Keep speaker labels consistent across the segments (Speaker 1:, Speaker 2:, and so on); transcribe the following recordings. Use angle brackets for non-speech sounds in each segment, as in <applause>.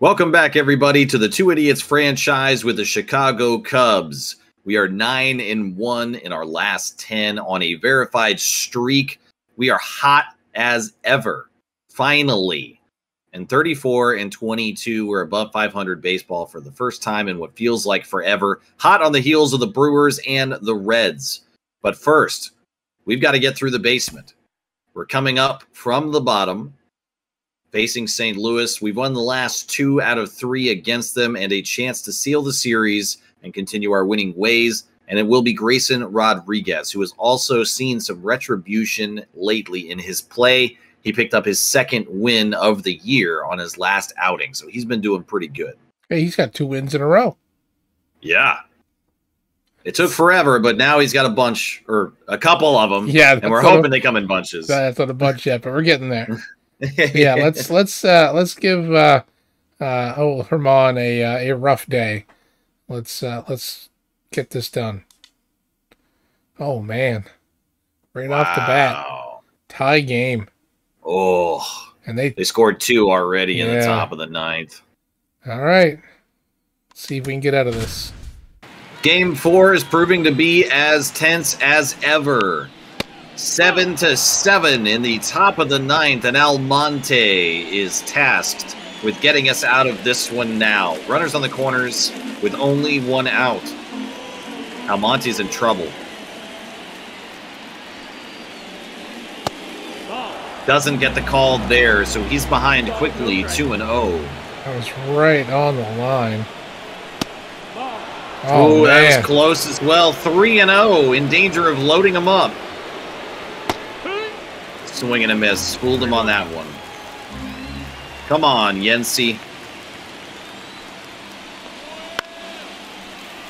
Speaker 1: Welcome back, everybody, to the Two Idiots franchise with the Chicago Cubs. We are nine and one in our last 10 on a verified streak. We are hot as ever. Finally. And 34 and 22, we're above 500 baseball for the first time in what feels like forever. Hot on the heels of the Brewers and the Reds. But first, we've got to get through the basement. We're coming up from the bottom facing St. Louis. We've won the last two out of three against them and a chance to seal the series and continue our winning ways. And it will be Grayson Rodriguez, who has also seen some retribution lately in his play. He picked up his second win of the year on his last outing. So he's been doing pretty good.
Speaker 2: Hey, he's got two wins in a row.
Speaker 1: Yeah. It took forever, but now he's got a bunch or a couple of them.
Speaker 2: Yeah,
Speaker 1: And we're hoping
Speaker 2: a-
Speaker 1: they come in bunches.
Speaker 2: That's not a bunch yet, but we're getting there. <laughs> yeah, <laughs> let's let's uh let's give uh uh oh Herman a uh, a rough day. Let's uh let's get this done. Oh man. Right off the bat. Tie game.
Speaker 1: Oh,
Speaker 2: And they
Speaker 1: they scored two already in the top of the ninth.
Speaker 2: all right. See if we can get out of this.
Speaker 1: Game four is proving to be as tense as ever. Seven to seven in the top of the ninth, and Almonte is tasked with getting us out of this one now. Runners on the corners with only one out. Almonte's in trouble. Doesn't get the call there, so he's behind quickly, 2 and oh. 0.
Speaker 2: That was right on the line.
Speaker 1: Oh,
Speaker 2: Oh,
Speaker 1: that was close as well. 3 and 0 in danger of loading him up. Swing and a miss. Fooled him on that one. Come on, Yency.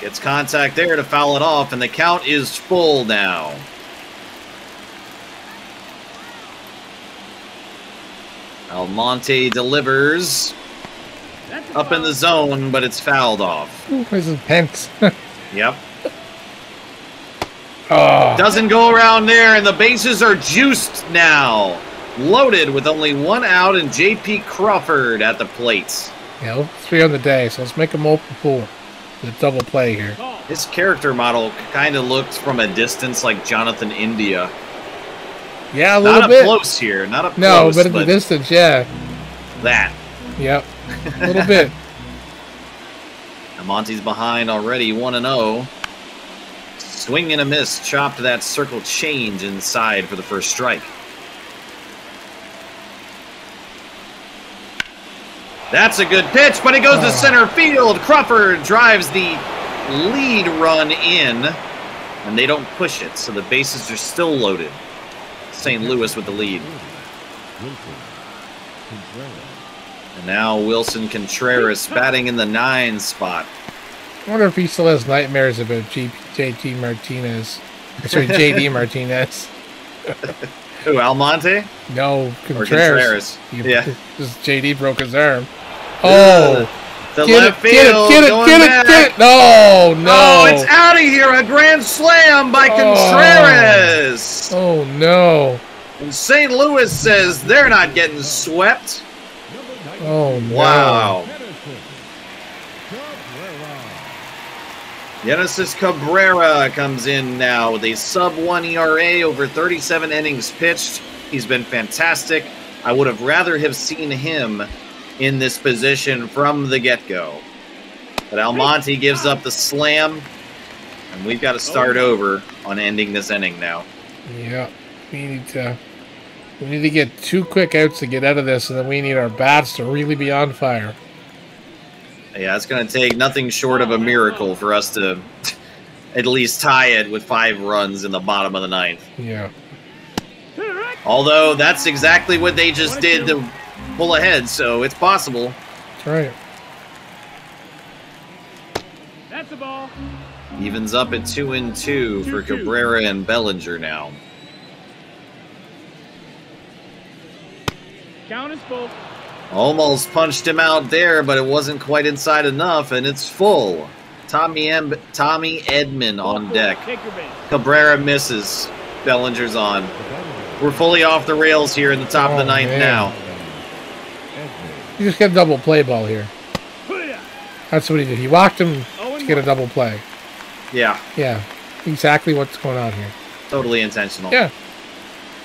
Speaker 1: Gets contact there to foul it off, and the count is full now. Almonte delivers up in the zone, but it's fouled off.
Speaker 2: Ooh, This is Pence. <laughs>
Speaker 1: Yep.
Speaker 2: Oh,
Speaker 1: Doesn't go around there, and the bases are juiced now. Loaded with only one out, and J.P. Crawford at the plate.
Speaker 2: yeah, three on the day, so let's make a four. The double play here.
Speaker 1: His character model kind of looked from a distance like Jonathan India.
Speaker 2: Yeah, a
Speaker 1: Not
Speaker 2: little
Speaker 1: up
Speaker 2: bit.
Speaker 1: close here, not up
Speaker 2: No,
Speaker 1: close, No,
Speaker 2: but at the distance, yeah.
Speaker 1: that.
Speaker 2: Yep. A little <laughs> bit.
Speaker 1: Almonte's behind already, 1 and 0. Swing and a miss, chopped that circle change inside for the first strike. That's a good pitch, but it goes to
Speaker 2: Oh.
Speaker 1: center field. Crawford drives the lead run in, and they don't push it, so the bases are still loaded. St. Louis with the lead. And now Willson Contreras batting in the nine spot.
Speaker 2: I wonder if he still has nightmares about G- JT Martinez. Sorry, <laughs> JD Martinez.
Speaker 1: Who, Almonte?
Speaker 2: No, Contreras.
Speaker 1: Contreras?
Speaker 2: He-
Speaker 1: Yeah.
Speaker 2: Because JD broke his arm. Oh,
Speaker 1: The
Speaker 2: get
Speaker 1: left
Speaker 2: it, get it,
Speaker 1: field
Speaker 2: get it, get it, get it. No, no.
Speaker 1: Oh, it's out of here. A grand slam by
Speaker 2: Oh.
Speaker 1: Contreras.
Speaker 2: Oh, no.
Speaker 1: And St. Louis says they're not getting swept.
Speaker 2: Oh, no.
Speaker 1: Wow. Genesis Cabrera comes in now with a sub 1 ERA over 37 innings pitched. He's been fantastic. I would have rather have seen him in this position from the get go. But Almonte gives up the slam, and we've got to start oh. over on ending this inning now.
Speaker 2: Yeah, we need to. We need to get two quick outs to get out of this, and then we need our bats to really be on fire.
Speaker 1: Yeah, it's going to take nothing short of a miracle for us to at least tie it with five runs in the bottom of the ninth.
Speaker 2: Yeah.
Speaker 1: Although that's exactly what they just did to pull ahead, so it's possible.
Speaker 2: That's right.
Speaker 3: That's the ball.
Speaker 1: Evens up at two and two for
Speaker 3: Two-two.
Speaker 1: Cabrera and Bellinger now.
Speaker 3: Count is full.
Speaker 1: Almost punched him out there, but it wasn't quite inside enough, and it's full. Tommy em- Tommy Edman on deck.
Speaker 3: Take your base.
Speaker 1: Cabrera misses. Bellinger's on. We're fully off the rails here in the top of the
Speaker 2: Oh,
Speaker 1: ninth
Speaker 2: man.
Speaker 1: now.
Speaker 2: You just get double play ball here. That's what he did. He walked him
Speaker 3: Oh,
Speaker 2: to get a double play.
Speaker 1: Yeah,
Speaker 2: Yeah, exactly what's going on here.
Speaker 1: totally intentional.
Speaker 2: Yeah,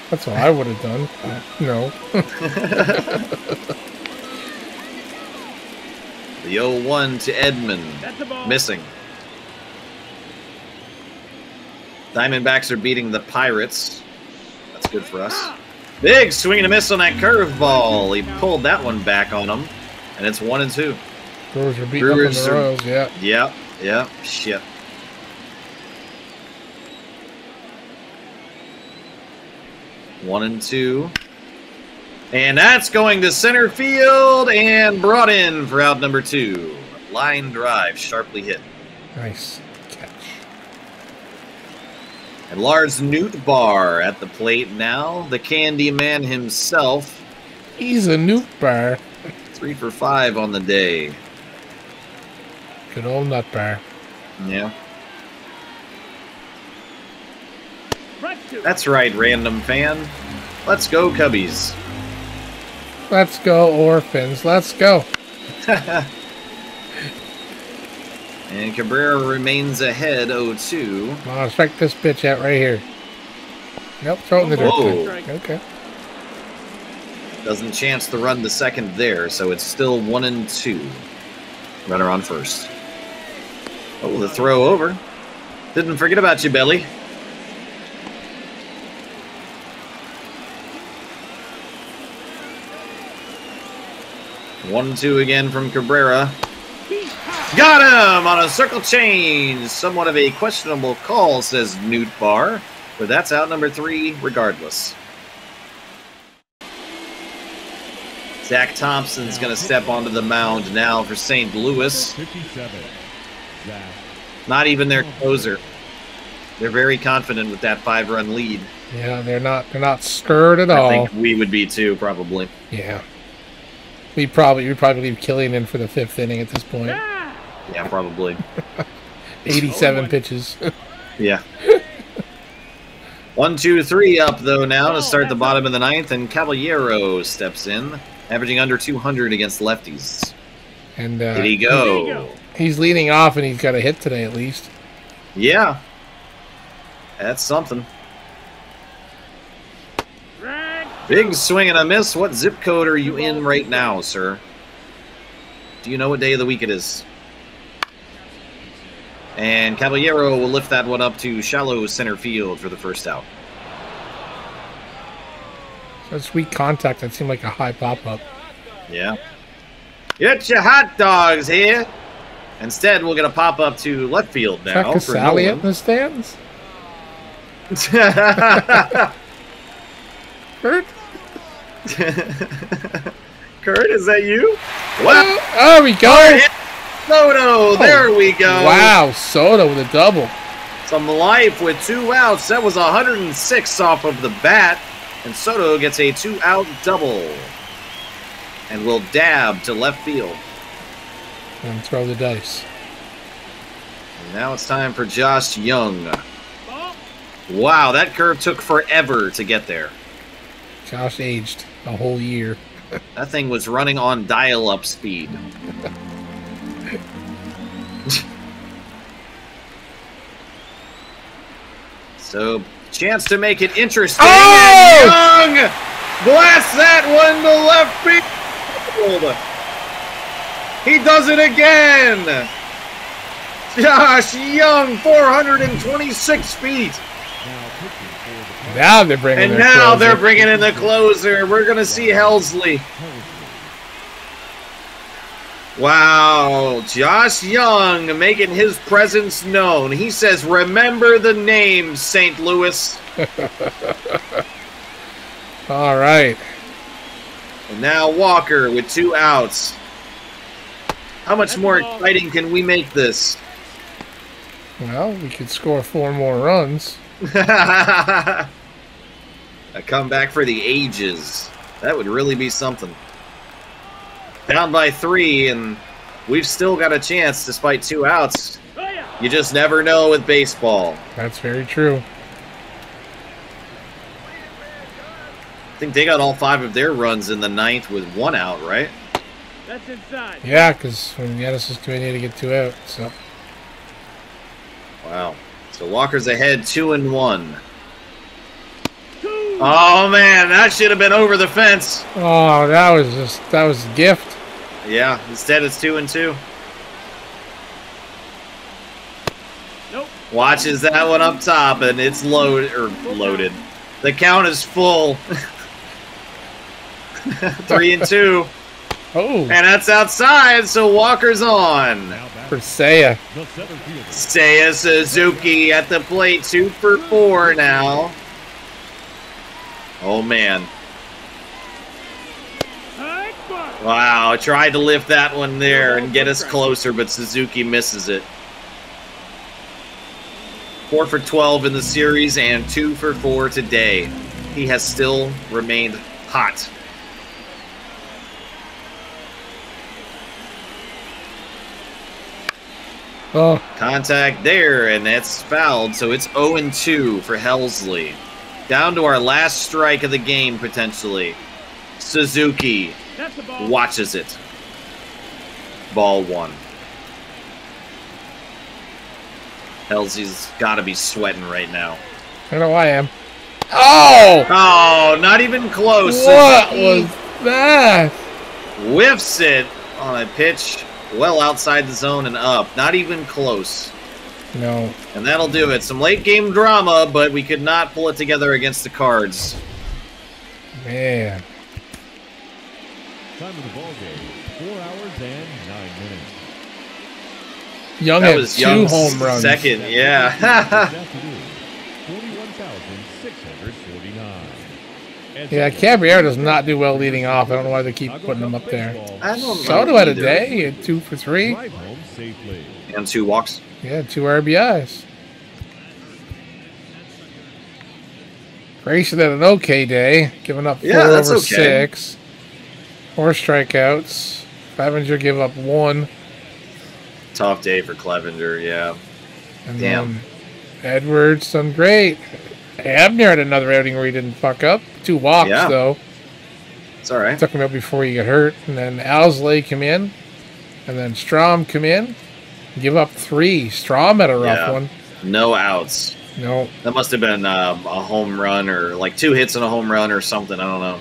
Speaker 2: that's what I would have done. No, <laughs> <laughs>
Speaker 1: The 0-1 to Edman.
Speaker 3: That's a ball.
Speaker 1: Missing. Diamondbacks are beating the Pirates. That's good for us. Big swing and a miss on that curveball. He pulled that one back on him, and it's one and two.
Speaker 2: Brewers are beating
Speaker 1: Brewers
Speaker 2: up on the Royals. Yeah,
Speaker 1: Yep, yep, shit. One and two. And that's going to center field and brought in for out number two. Line drive, sharply hit.
Speaker 2: nice catch.
Speaker 1: And Lars Nootbaar at the plate now. The Candy Man himself.
Speaker 2: He's a nuke bar.
Speaker 1: Three for five on the day.
Speaker 2: Good old nut bar.
Speaker 1: Yeah. That's right, random fan. Let's go, Cubbies.
Speaker 2: Let's go, orphans. Let's go. <laughs>
Speaker 1: And Cabrera remains ahead 0-2.
Speaker 2: Come on, strike this bitch out right here. Nope, throw it in the dirt.
Speaker 1: Whoa.
Speaker 2: Okay.
Speaker 1: Doesn't chance to run the second there, so it's still one and two. Runner on first. Oh, the throw over. Didn't forget about you, Belly. One and two again from Cabrera. Got him on a circle change. Somewhat of a questionable call, says Newt Barr, but that's out number three regardless. Zack Thompson's going to step onto the mound now for St. Louis. Not even their closer. They're very confident with that five-run lead.
Speaker 2: Yeah, they're not they're not scared at all.
Speaker 1: I think we would be too, probably.
Speaker 2: Yeah. We probably we probably leave Kilian in for the fifth inning at this point.
Speaker 3: Ah!
Speaker 1: Yeah, probably. <laughs>
Speaker 2: Eighty-seven
Speaker 3: Oh,
Speaker 2: pitches.
Speaker 1: Yeah. <laughs> One, two, three up though now to start the bottom of the ninth, and Caballero steps in, averaging under 200 against lefties.
Speaker 2: and uh,
Speaker 1: Did he
Speaker 3: There
Speaker 1: go.
Speaker 2: he's leading off, and he's got a hit today at least.
Speaker 1: Yeah. That's something.
Speaker 3: Strike
Speaker 1: Big swing and a miss. What zip code are you in right now, sir? Do you know what day of the week it is? And Caballero will lift that one up to shallow center field for the first out.
Speaker 2: That's weak contact. That seemed like a high pop up.
Speaker 1: Yeah. Get your hot dogs here. Instead, we'll get a pop up to left field
Speaker 2: Is that
Speaker 1: now for
Speaker 2: Casali in the stands? <laughs> Curt? <laughs>
Speaker 1: Curt, is that you? Wow,
Speaker 2: Oh, there we go.
Speaker 1: Soto, oh. there we go.
Speaker 2: Wow, Soto with a double.
Speaker 1: Some life with two outs. That was 106 off of the bat. And Soto gets a two out double. And will dab to left field.
Speaker 2: And throw the dice.
Speaker 1: And now it's time for Josh Young. Wow, that curve took forever to get there.
Speaker 2: Josh aged a whole year.
Speaker 1: That thing was running on dial up speed. so, chance to make it interesting.
Speaker 2: Oh!
Speaker 1: And Young blasts that one to left field. He does it again. Josh Young, 426 feet.
Speaker 2: Now they're bringing
Speaker 1: And now
Speaker 2: closer.
Speaker 1: they're bringing in the closer. We're going to see Helsley. Wow, Josh Young making his presence known. He says, Remember the name, St. Louis. <laughs>
Speaker 2: All right.
Speaker 1: And now Walker with two outs. How much more exciting can we make this?
Speaker 2: Well, we could score four more runs. <laughs>
Speaker 1: Uh, a comeback for the ages. That would really be something. Down by three, and we've still got a chance despite two outs. You just never know with baseball.
Speaker 2: That's very true.
Speaker 1: I think they got all five of their runs in the ninth with one out, right?
Speaker 3: That's inside.
Speaker 2: Yeah, because when Yanis is coming in to get two out, so
Speaker 1: Wow. So Walker's ahead two and one.
Speaker 3: Two.
Speaker 1: Oh man, that should have been over the fence.
Speaker 2: oh, that was just that was a gift.
Speaker 1: Yeah, instead it's two and two.
Speaker 3: Nope.
Speaker 1: Watches that one up top, and it's loaded or loaded. The count is full. <laughs> Three and two, <laughs>
Speaker 2: Oh,
Speaker 1: and that's outside. So Walker's on.
Speaker 3: Now back
Speaker 2: for Seiya.
Speaker 3: the center fielder.
Speaker 1: Seiya Suzuki at the plate, two for four now. Oh man! Wow, tried to lift that one there and get us closer, but Suzuki misses it. Four for 12 in the series and two for four today. He has still remained hot.
Speaker 2: Oh,
Speaker 1: Contact there, and that's fouled, so it's 0 and 2 for Helsley. Down to our last strike of the game, potentially. Suzuki
Speaker 3: That's the ball.
Speaker 1: watches it. Ball one. Helsley's got to be sweating right now.
Speaker 2: I know I am. Oh,
Speaker 1: Oh, not even close.
Speaker 2: what
Speaker 1: Suzuki
Speaker 2: was that?
Speaker 1: whiffs it on a pitch well outside the zone and up. Not even close.
Speaker 2: No,
Speaker 1: And that'll do it. Some late game drama, but we could not pull it together against the Cards.
Speaker 2: man.
Speaker 3: Time of the ball game. Four hours and nine minutes.
Speaker 2: Young
Speaker 1: That was
Speaker 2: two
Speaker 1: Young's
Speaker 2: home runs.
Speaker 1: second, yeah. <laughs>
Speaker 3: afternoon, 41,649. And
Speaker 2: Yeah,
Speaker 3: second,
Speaker 2: Cabrera does not do well leading off. I don't know why they keep putting him up there.
Speaker 1: I don't
Speaker 2: Soto
Speaker 1: know
Speaker 2: had a
Speaker 1: either.
Speaker 2: day. Two for three.
Speaker 3: Drive home safely.
Speaker 1: And two walks.
Speaker 2: Yeah, two RBIs. Grayson had an okay day, giving up four
Speaker 1: Yeah, that's
Speaker 2: over
Speaker 1: okay.
Speaker 2: six. Four strikeouts. Clevenger gave up one.
Speaker 1: Tough day for Clevenger, yeah.
Speaker 2: And
Speaker 1: Damn.
Speaker 2: then Edwards done great. Abner had another outing where he didn't fuck up. Two walks
Speaker 1: Yeah.
Speaker 2: though.
Speaker 1: It's all right.
Speaker 2: Took him out before he got hurt. And then Owsley come in. And then Strom come in. Give up three. Strom had a rough
Speaker 1: Yeah.
Speaker 2: one.
Speaker 1: No outs.
Speaker 2: No.
Speaker 1: That must have been uh, a home run or like two hits and a home run or something. I don't know.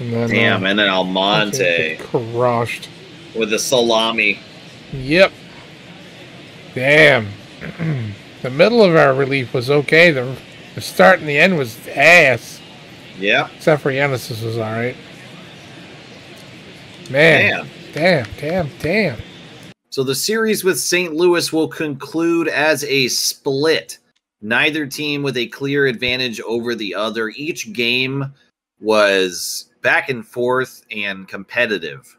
Speaker 2: And then,
Speaker 1: Damn,
Speaker 2: uh,
Speaker 1: and then Almonte
Speaker 2: crushed.
Speaker 1: with the salami.
Speaker 2: Yep. Damn. <clears throat> the middle of our relief was okay. The, the start and the end was ass.
Speaker 1: Yeah,
Speaker 2: Except for Yanis was all right. Man.
Speaker 1: damn.
Speaker 2: Damn, damn, damn.
Speaker 1: So the series with St. Louis will conclude as a split. Neither team with a clear advantage over the other. Each game was back and forth and competitive.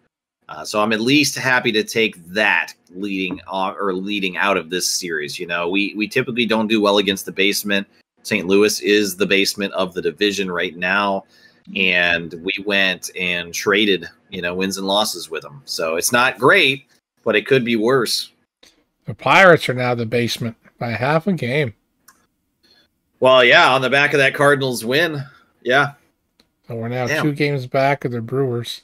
Speaker 1: Uh, so I'm at least happy to take that leading on or leading out of this series. You know, we we typically don't do well against the basement. St. Louis is the basement of the division right now, and we went and traded you know wins and losses with them. So it's not great, but it could be worse.
Speaker 2: The Pirates are now the basement by half a game.
Speaker 1: Well, yeah, on the back of that Cardinals win, yeah.
Speaker 2: So we're now
Speaker 1: Damn.
Speaker 2: two games back of the Brewers.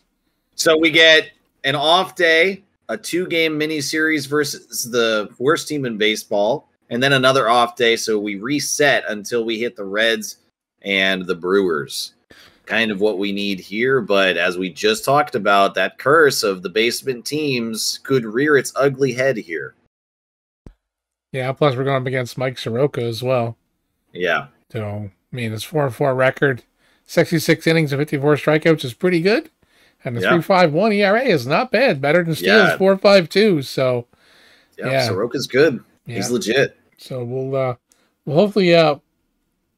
Speaker 1: So we get an off day, a two game mini series versus the worst team in baseball, and then another off day. So we reset until we hit the Reds and the Brewers. Kind of what we need here. But as we just talked about, that curse of the basement teams could rear its ugly head here.
Speaker 2: Yeah, plus we're going up against Mike Soroka as well.
Speaker 1: Yeah.
Speaker 2: So, I mean, his 4 4 record, 66 innings and 54 strikeouts is pretty good. And the
Speaker 1: Yeah.
Speaker 2: 3.51 ERA is not bad. Better than Steele's
Speaker 1: Yeah.
Speaker 2: 4.52. So,
Speaker 1: Yeah.
Speaker 2: Yeah.
Speaker 1: Soroka's good.
Speaker 2: yeah.
Speaker 1: He's legit.
Speaker 2: So we'll uh we'll hopefully uh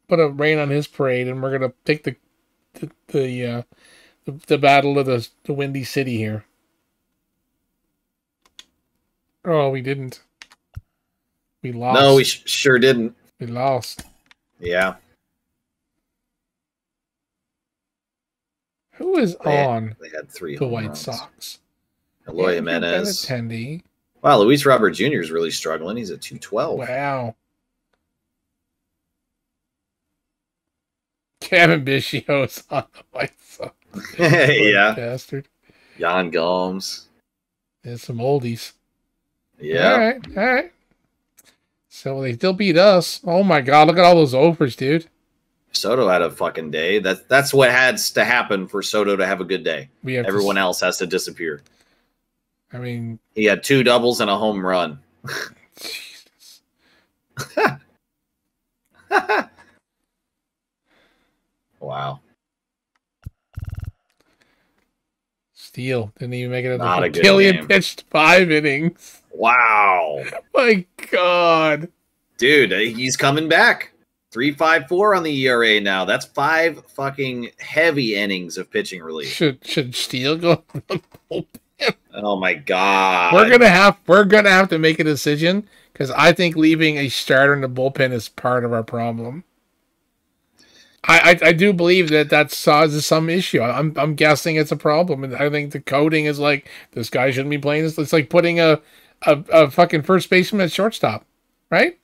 Speaker 2: put a rain on his parade and we're gonna take the the, the uh the, the battle of the the windy city here. Oh, we didn't. We lost.
Speaker 1: No, we sh- sure didn't.
Speaker 2: we lost.
Speaker 1: Yeah.
Speaker 2: Who is
Speaker 1: They-
Speaker 2: on
Speaker 1: They had three.
Speaker 2: the White
Speaker 1: runs.
Speaker 2: Sox?
Speaker 1: Eloy
Speaker 2: Andrew
Speaker 1: Jimenez.
Speaker 2: Benintendi.
Speaker 1: Wow, Luis Robert Jr. is really struggling. He's at 212.
Speaker 2: Wow. Cavan Biggio's <laughs> on the White Sox. <laughs>
Speaker 1: yeah.
Speaker 2: Bastard.
Speaker 1: Yan Gomes.
Speaker 2: And some oldies.
Speaker 1: Yeah.
Speaker 2: All right. All right. So they still beat us. Oh my god! Look at all those overs, dude.
Speaker 1: Soto had a fucking day. That's that's what has to happen for Soto to have a good day.
Speaker 2: We have to
Speaker 1: Everyone else has to disappear.
Speaker 2: I mean,
Speaker 1: He had two doubles and a home run. <laughs>
Speaker 2: Jesus.
Speaker 1: Wow.
Speaker 2: Steele didn't even make it.
Speaker 1: Not a good
Speaker 2: Kilian
Speaker 1: game.
Speaker 2: pitched five innings.
Speaker 1: Wow. <laughs>
Speaker 2: My God.
Speaker 1: Dude, uh, he's coming back. 354 on the ERA now. That's five fucking heavy innings of pitching relief.
Speaker 2: Should should Steele go? <laughs> On the bullpen?
Speaker 1: Oh my god.
Speaker 2: we're gonna have we're gonna have to make a decision because I think leaving a starter in the bullpen is part of our problem. I, I, I do believe that that causes some issue. I'm I'm guessing it's a problem, and I think the coding is like this guy shouldn't be playing this. It's like putting a a, a fucking first baseman at shortstop, right?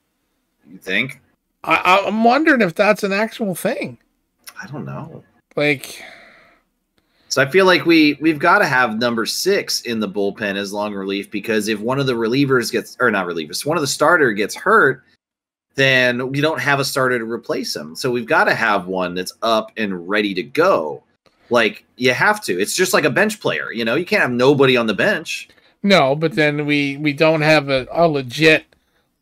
Speaker 1: You think?
Speaker 2: I I'm wondering if that's an actual thing.
Speaker 1: I don't know.
Speaker 2: Like,
Speaker 1: So I feel like we we've got to have number six in the bullpen as long relief because if one of the relievers gets or not relievers, one of the starter gets hurt, then we don't have a starter to replace him. So we've got to have one that's up and ready to go. Like you have to. It's just like a bench player. You know, you can't have nobody on the bench.
Speaker 2: no, but then we we don't have a, a legit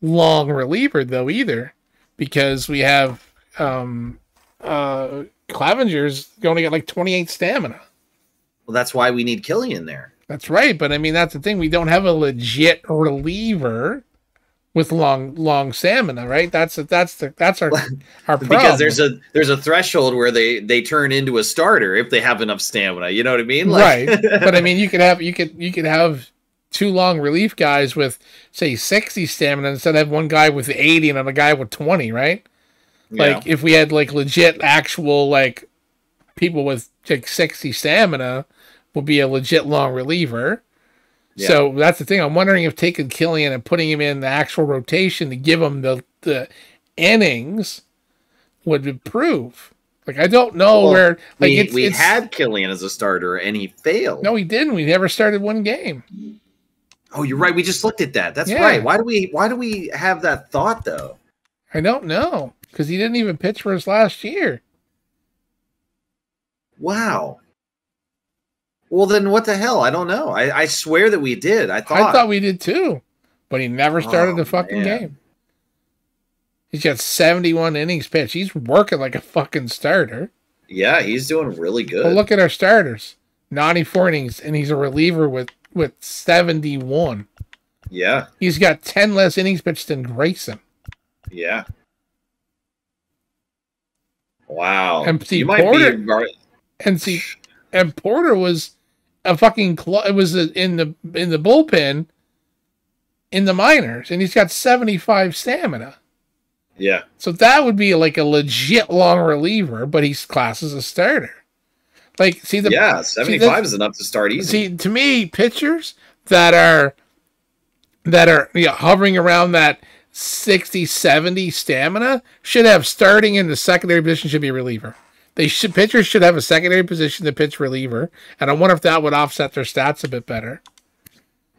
Speaker 2: long reliever though either, because we have um uh Clavenger's only got like 28 stamina.
Speaker 1: Well, that's why we need Kilian there.
Speaker 2: That's right, but I mean that's the thing. We don't have a legit reliever with long long stamina, right? That's that's the that's our our problem. <laughs>
Speaker 1: Because there's a there's a threshold where they they turn into a starter if they have enough stamina. You know what I mean?
Speaker 2: right. but I mean, you <laughs> could have you could you could have two long relief guys with say 60 stamina instead of one guy with 80 and a guy with 20, right? Like if we had like legit actual like people with like 60 stamina would be a legit long reliever.
Speaker 1: Yeah.
Speaker 2: So that's the thing. I'm wondering if taking Kilian and putting him in the actual rotation to give him the the innings would improve. Like I don't know
Speaker 1: Well,
Speaker 2: where like
Speaker 1: we,
Speaker 2: it's,
Speaker 1: we
Speaker 2: it's
Speaker 1: had Kilian as a starter and he failed.
Speaker 2: no, he didn't. We never started one game.
Speaker 1: Oh, you're right. We just looked at that. That's
Speaker 2: Yeah.
Speaker 1: right. Why do we why do we have that thought though?
Speaker 2: I don't know because he didn't even pitch for us last year.
Speaker 1: Wow. Well then what the hell? I don't know. I, I swear that we did. I thought,
Speaker 2: I thought we did too, but he never oh, started
Speaker 1: Oh,
Speaker 2: the fucking
Speaker 1: man.
Speaker 2: game. He's got 71 innings pitched. He's working like a fucking starter.
Speaker 1: Yeah, he's doing really good.
Speaker 2: But look at our starters 94 innings, and he's a reliever with, with 71.
Speaker 1: yeah,
Speaker 2: He's got 10 less innings pitched than Grayson.
Speaker 1: yeah. Wow.
Speaker 2: And see,
Speaker 1: you might
Speaker 2: Porter-
Speaker 1: be.
Speaker 2: And see, and Porter was a fucking cl- it was a, in the in the bullpen in the minors, and he's got 75 stamina.
Speaker 1: Yeah.
Speaker 2: So that would be like a legit long reliever, but he's classed as a starter. Like, see the
Speaker 1: yeah, 75
Speaker 2: that's-
Speaker 1: is enough to start easy.
Speaker 2: see to me pitchers that are that are you know, hovering around that 60 70 stamina should have starting in the secondary position should be a reliever they should pitchers should have a secondary position to pitch reliever and i wonder if that would offset their stats a bit better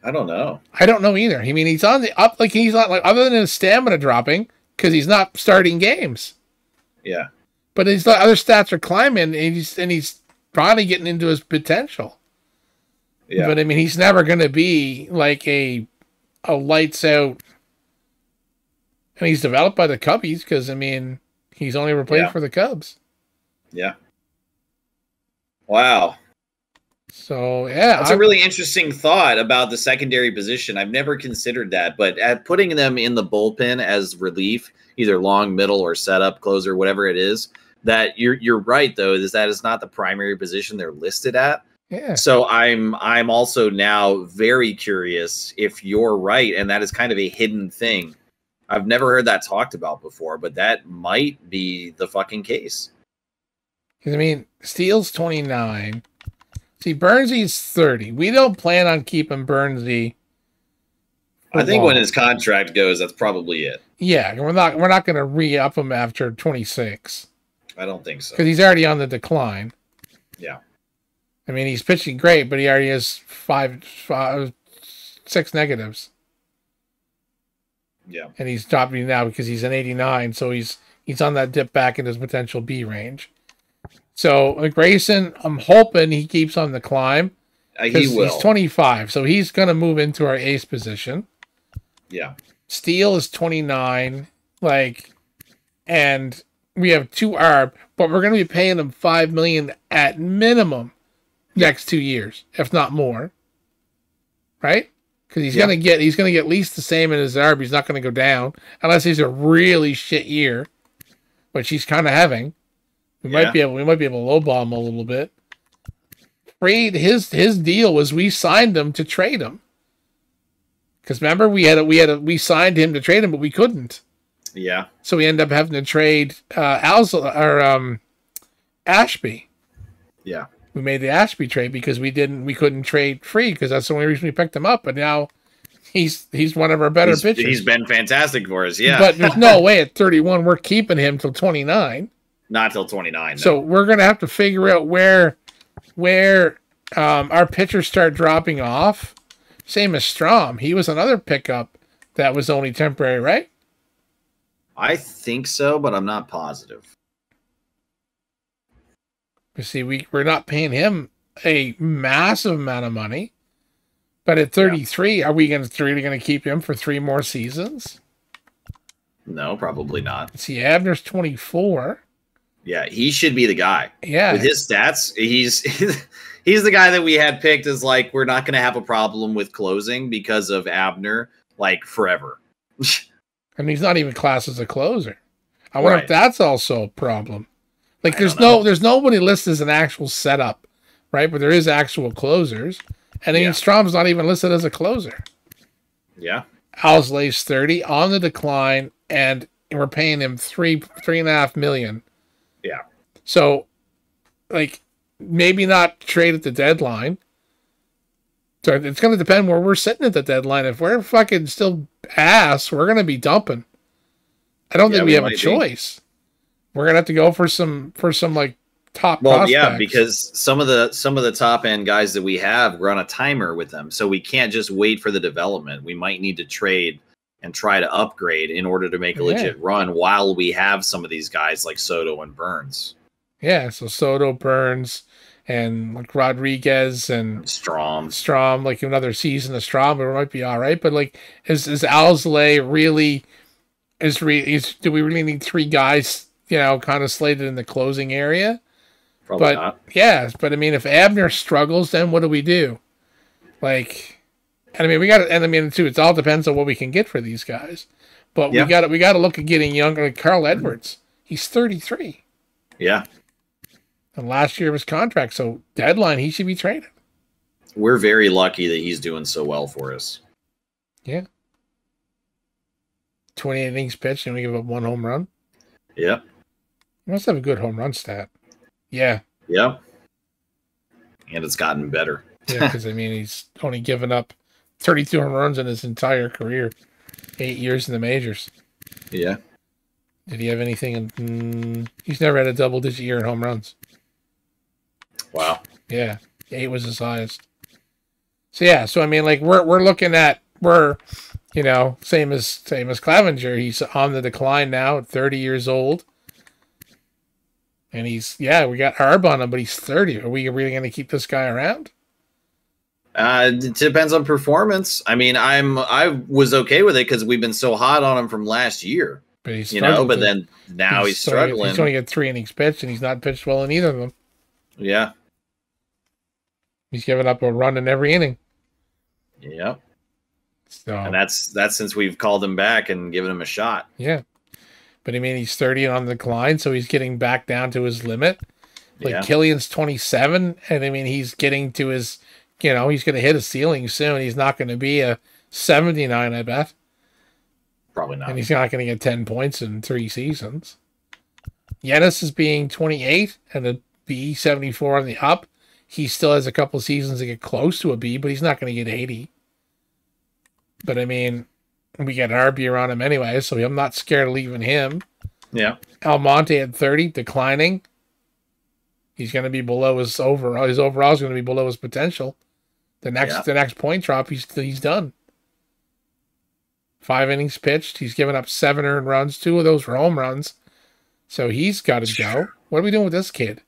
Speaker 1: I don't know.
Speaker 2: i don't know either i mean he's on the up like he's not like other than his stamina dropping because he's not starting games
Speaker 1: Yeah.
Speaker 2: but his other stats are climbing and he's and he's finally getting into his potential
Speaker 1: Yeah.
Speaker 2: But I mean, he's never going to be like a a lights out. And he's developed by the Cubbies because I mean, he's only ever played
Speaker 1: Yeah.
Speaker 2: for the Cubs.
Speaker 1: Yeah. Wow.
Speaker 2: So yeah,
Speaker 1: That's
Speaker 2: I-
Speaker 1: a really interesting thought about the secondary position. I've never considered that, but at putting them in the bullpen as relief, either long, middle, or setup, closer, whatever it is, that you're you're right though, is that is not the primary position they're listed at.
Speaker 2: yeah.
Speaker 1: So I'm I'm also now very curious if you're right, and that is kind of a hidden thing. I've never heard that talked about before, but that might be the fucking case.
Speaker 2: I mean, Steele's twenty nine. See, Burnsy's thirty. We don't plan on keeping Burnsy.
Speaker 1: I think when his contract goes, that's probably it.
Speaker 2: yeah, we're not we're not going to re up him after twenty six
Speaker 1: I don't think so.
Speaker 2: because he's already on the decline.
Speaker 1: Yeah.
Speaker 2: I mean, he's pitching great, but he already has five, five six negatives,
Speaker 1: Yeah.
Speaker 2: and he's dropping now because he's an 89, so he's he's on that dip back in his potential B range. So uh, Grayson, I'm hoping he keeps on the climb.
Speaker 1: Uh, he will.
Speaker 2: He's 25, so he's going to move into our ace position.
Speaker 1: yeah.
Speaker 2: Steele is 29, like, and we have two ARB, but we're going to be paying him five million at minimum next two years, if not more. Right? Because he's
Speaker 1: Yeah.
Speaker 2: going to get he's going to get at least the same in his ARB. He's not going to go down unless he's a really shit year, which he's kind of having. We
Speaker 1: Yeah.
Speaker 2: might be able we might be able to lowball him a little bit. Fried his his deal was we signed him to trade him. Because remember we had a, we had a, we signed him to trade him, but we couldn't.
Speaker 1: Yeah.
Speaker 2: So we end up having to trade uh or um Ashby.
Speaker 1: Yeah.
Speaker 2: We made the Ashby trade because we didn't we couldn't trade Fried because that's the only reason we picked him up. But now he's he's one of our better
Speaker 1: He's,
Speaker 2: pitchers.
Speaker 1: he's been fantastic for us. Yeah.
Speaker 2: But there's no <laughs> way at 31 we're keeping him till 29.
Speaker 1: Not till 29.
Speaker 2: So we're gonna have to figure out where where um, our pitchers start dropping off. Same as Strom. He was another pickup that was only temporary, right?
Speaker 1: I think so, but I'm not positive.
Speaker 2: You see, we we're not paying him a massive amount of money, but at 33, are we going to really going to keep him for three more seasons?
Speaker 1: No, probably not.
Speaker 2: See, Abner's 24.
Speaker 1: Yeah, he should be the guy.
Speaker 2: Yeah,
Speaker 1: With his stats, he's <laughs> he's the guy that we had picked as like we're not going to have a problem with closing because of Abner like forever. <laughs>
Speaker 2: and he's not even classed as a closer. I wonder
Speaker 1: Right.
Speaker 2: if that's also a problem. Like,
Speaker 1: I
Speaker 2: there's no, there's nobody listed as an actual setup, right? But there is actual closers, and then
Speaker 1: Yeah.
Speaker 2: Strom's not even listed as a closer.
Speaker 1: yeah.
Speaker 2: Owsley's 30 on the decline, and we're paying him three, three and a half million.
Speaker 1: Yeah.
Speaker 2: So, like, maybe not trade at the deadline. So it's going to depend where we're sitting at the deadline. If we're fucking still ass, we're going to be dumping. I don't
Speaker 1: Yeah,
Speaker 2: think we,
Speaker 1: we
Speaker 2: have a
Speaker 1: might be.
Speaker 2: choice. We're going to have to go for some for some like top.
Speaker 1: Well, yeah, because some of the some of the top end guys that we have, we're on a timer with them, so we can't just wait for the development. We might need to trade and try to upgrade in order to make a
Speaker 2: Yeah.
Speaker 1: legit run while we have some of these guys like Soto and Burnes,
Speaker 2: yeah, so Soto, Burnes, and like Rodriguez and
Speaker 1: Strom.
Speaker 2: Strom, like another season of Strom, it might be all right. But like, is is Alzley really? Is re is do we really need three guys? You know, kind of slated in the closing area.
Speaker 1: Probably
Speaker 2: But
Speaker 1: not.
Speaker 2: yeah, but I mean, if Abner struggles, then what do we do? Like, and I mean, we got to, and I mean, too, it all depends on what we can get for these guys. But
Speaker 1: Yeah.
Speaker 2: we got to, we got to look at getting younger. Like Carl Edwards, he's thirty three,
Speaker 1: Yeah,
Speaker 2: and last year was contract, so deadline he should be traded.
Speaker 1: we're very lucky that he's doing so well for us.
Speaker 2: Twenty eight innings pitched, and we give up one home run.
Speaker 1: Yep,
Speaker 2: He must have a good home run stat. Yeah,
Speaker 1: yep. And it's gotten better.
Speaker 2: yeah, because I mean, he's only given up thirty two home runs in his entire career, eight years in the majors.
Speaker 1: Yeah,
Speaker 2: Did he have anything? In, mm, he's never had a double digit year in home runs.
Speaker 1: wow.
Speaker 2: Yeah, eight was his highest. So yeah, so I mean, like we're we're looking at we're, you know, same as same as Clavenger. He's on the decline now at thirty years old, and he's yeah, we got Arb on him, but he's thirty. Are we really going to keep this guy around?
Speaker 1: Uh, it depends on performance. I mean, I'm I was okay with it because we've been so hot on him from last year,
Speaker 2: But he's
Speaker 1: you know. But
Speaker 2: to-
Speaker 1: then now he's,
Speaker 2: only-
Speaker 1: struggling.
Speaker 2: He's only got three innings pitched, and he's not pitched well in either of them.
Speaker 1: yeah,
Speaker 2: He's given up a run in every inning.
Speaker 1: yeah.
Speaker 2: So
Speaker 1: And that's that's since we've called him back and given him a shot.
Speaker 2: yeah, but I mean, he's thirty on the decline, so he's getting back down to his limit. Like
Speaker 1: yeah,
Speaker 2: Kilian's 27, and I mean, he's getting to his, you know, he's going to hit a ceiling soon. He's not going to be a 79, I bet.
Speaker 1: probably not.
Speaker 2: And he's not going to get 10 points in three seasons. Yanis is being 28 and a B 74 on the up. He still has a couple seasons to get close to a B, but he's not going to get 80. But I mean, we got RB on him anyway, so I'm not scared of leaving him.
Speaker 1: Yeah,
Speaker 2: Almonte at 30, declining. He's going to be below his overall. His overall is going to be below his potential. The next
Speaker 1: Yeah.
Speaker 2: the next point drop, he's he's done. Five innings pitched. He's given up seven earned runs. Two of those were home runs. So he's got to go. <laughs> What are we doing with this kid?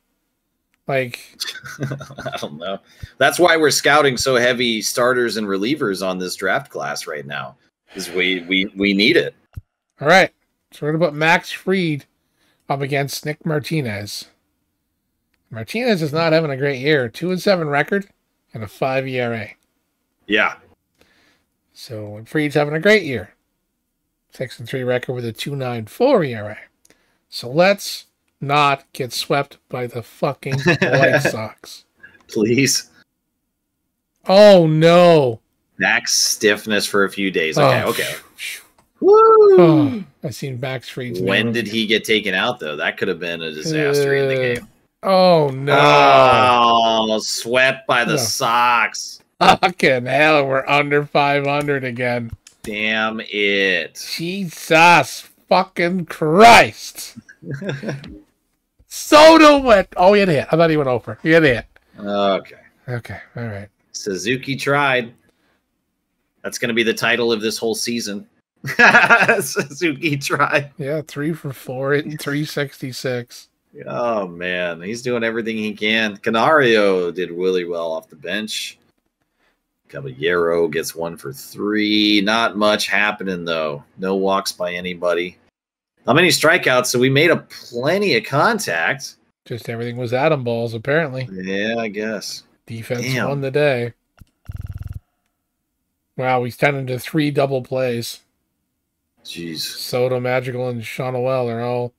Speaker 2: Like, <laughs>
Speaker 1: I don't know. That's why we're scouting so heavy starters and relievers on this draft class right now. Because we, we we need it.
Speaker 2: all right. So we're gonna put Max Fried up against Nick Martinez. Martinez is not having a great year. Two and seven record and a five ERA.
Speaker 1: Yeah.
Speaker 2: So Fried's having a great year. Six and three record with a two nine four ERA. So let's not get swept by the fucking White <laughs> Sox.
Speaker 1: Please.
Speaker 2: Oh no.
Speaker 1: Max stiffness for a few days. Okay,
Speaker 2: Oh,
Speaker 1: okay. Woo!
Speaker 2: Oh, I seen Max Fried's
Speaker 1: when did he get taken out though? That could have been a disaster in the
Speaker 2: Uh,
Speaker 1: game.
Speaker 2: Oh no.
Speaker 1: Oh, swept by the
Speaker 2: Yeah.
Speaker 1: Sox.
Speaker 2: Fucking hell, we're under 500 again.
Speaker 1: Damn it.
Speaker 2: Jesus fucking Christ. Soto went. Oh, a hit. I thought he went over. He had a hit.
Speaker 1: Okay.
Speaker 2: Okay. All right.
Speaker 1: Suzuki tried. That's going to be the title of this whole season. <laughs> Suzuki tried.
Speaker 2: Yeah, three for four, hitting 366.
Speaker 1: Oh man, he's doing everything he can. Canario did really well off the bench. Caballero gets one for three. Not much happening though. No walks by anybody. How many strikeouts? So we made a plenty of contact.
Speaker 2: Just everything was Adam balls, apparently.
Speaker 1: Yeah, I guess.
Speaker 2: Defense
Speaker 1: Damn.
Speaker 2: won the day. Wow, he's turned into three double plays.
Speaker 1: Jeez.
Speaker 2: Soto, Magical, and Sean Noel are all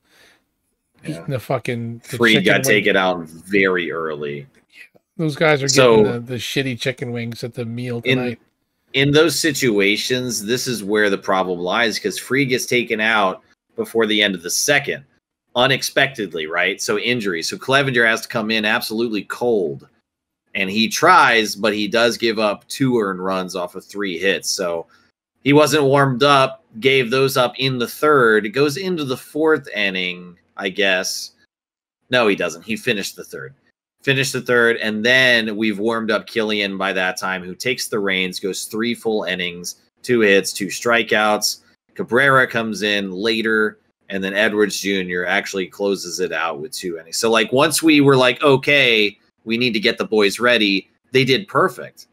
Speaker 1: Yeah.
Speaker 2: the fucking. the chicken
Speaker 1: got
Speaker 2: wing.
Speaker 1: taken out very early.
Speaker 2: Those guys are
Speaker 1: So-
Speaker 2: getting the, the shitty chicken wings at the meal
Speaker 1: In-
Speaker 2: tonight.
Speaker 1: in those situations, this is where the problem lies because Fried gets taken out before the end of the second, unexpectedly, right? So injury. So Clevenger has to come in absolutely cold. And he tries, but he does give up two earned runs off of three hits. So he wasn't warmed up, gave those up in the third. It goes into the fourth inning, I guess. No, he doesn't. He finished the third. Finished the third, and then we've warmed up Kilian by that time, who takes the reins, goes three full innings, two hits, two strikeouts. Cabrera comes in later, and then Edwards Jr. actually closes it out with two innings. So, like, once we were like, okay, we need to get the boys ready, they did perfect.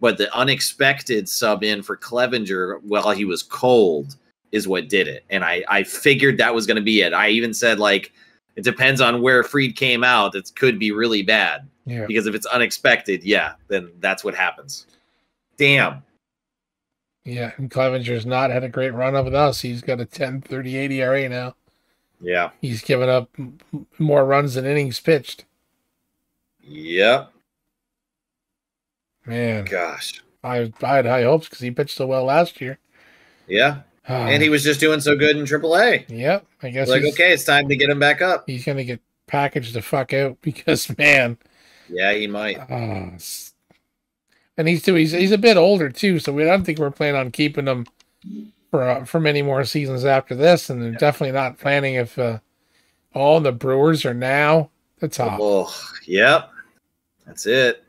Speaker 1: But the unexpected sub in for Clevenger while he was cold is what did it. And I, I figured that was going to be it. I even said, like, it depends on where Fried came out. It could be really bad
Speaker 2: Yeah.
Speaker 1: because if it's unexpected, yeah, then that's what happens. Damn.
Speaker 2: Yeah. And Clevenger's not had a great run up with us. He's got a 10 38 ERA now.
Speaker 1: Yeah.
Speaker 2: He's given up more runs than innings pitched.
Speaker 1: Yep.
Speaker 2: Man,
Speaker 1: Gosh.
Speaker 2: I, I had high hopes because he pitched so well last year.
Speaker 1: Yeah. And he was just doing so good in AAA.
Speaker 2: Yep. I guess
Speaker 1: Like, okay, it's time to get him back up.
Speaker 2: he's going to get packaged the fuck out <laughs> because, man.
Speaker 1: Yeah, he might.
Speaker 2: S- and he's too. He's he's a bit older too, so we I don't think we're planning on keeping him for uh, for many more seasons after this, and they're definitely not planning if uh, all the Brewers are now the top.
Speaker 1: Oh, yep. That's it.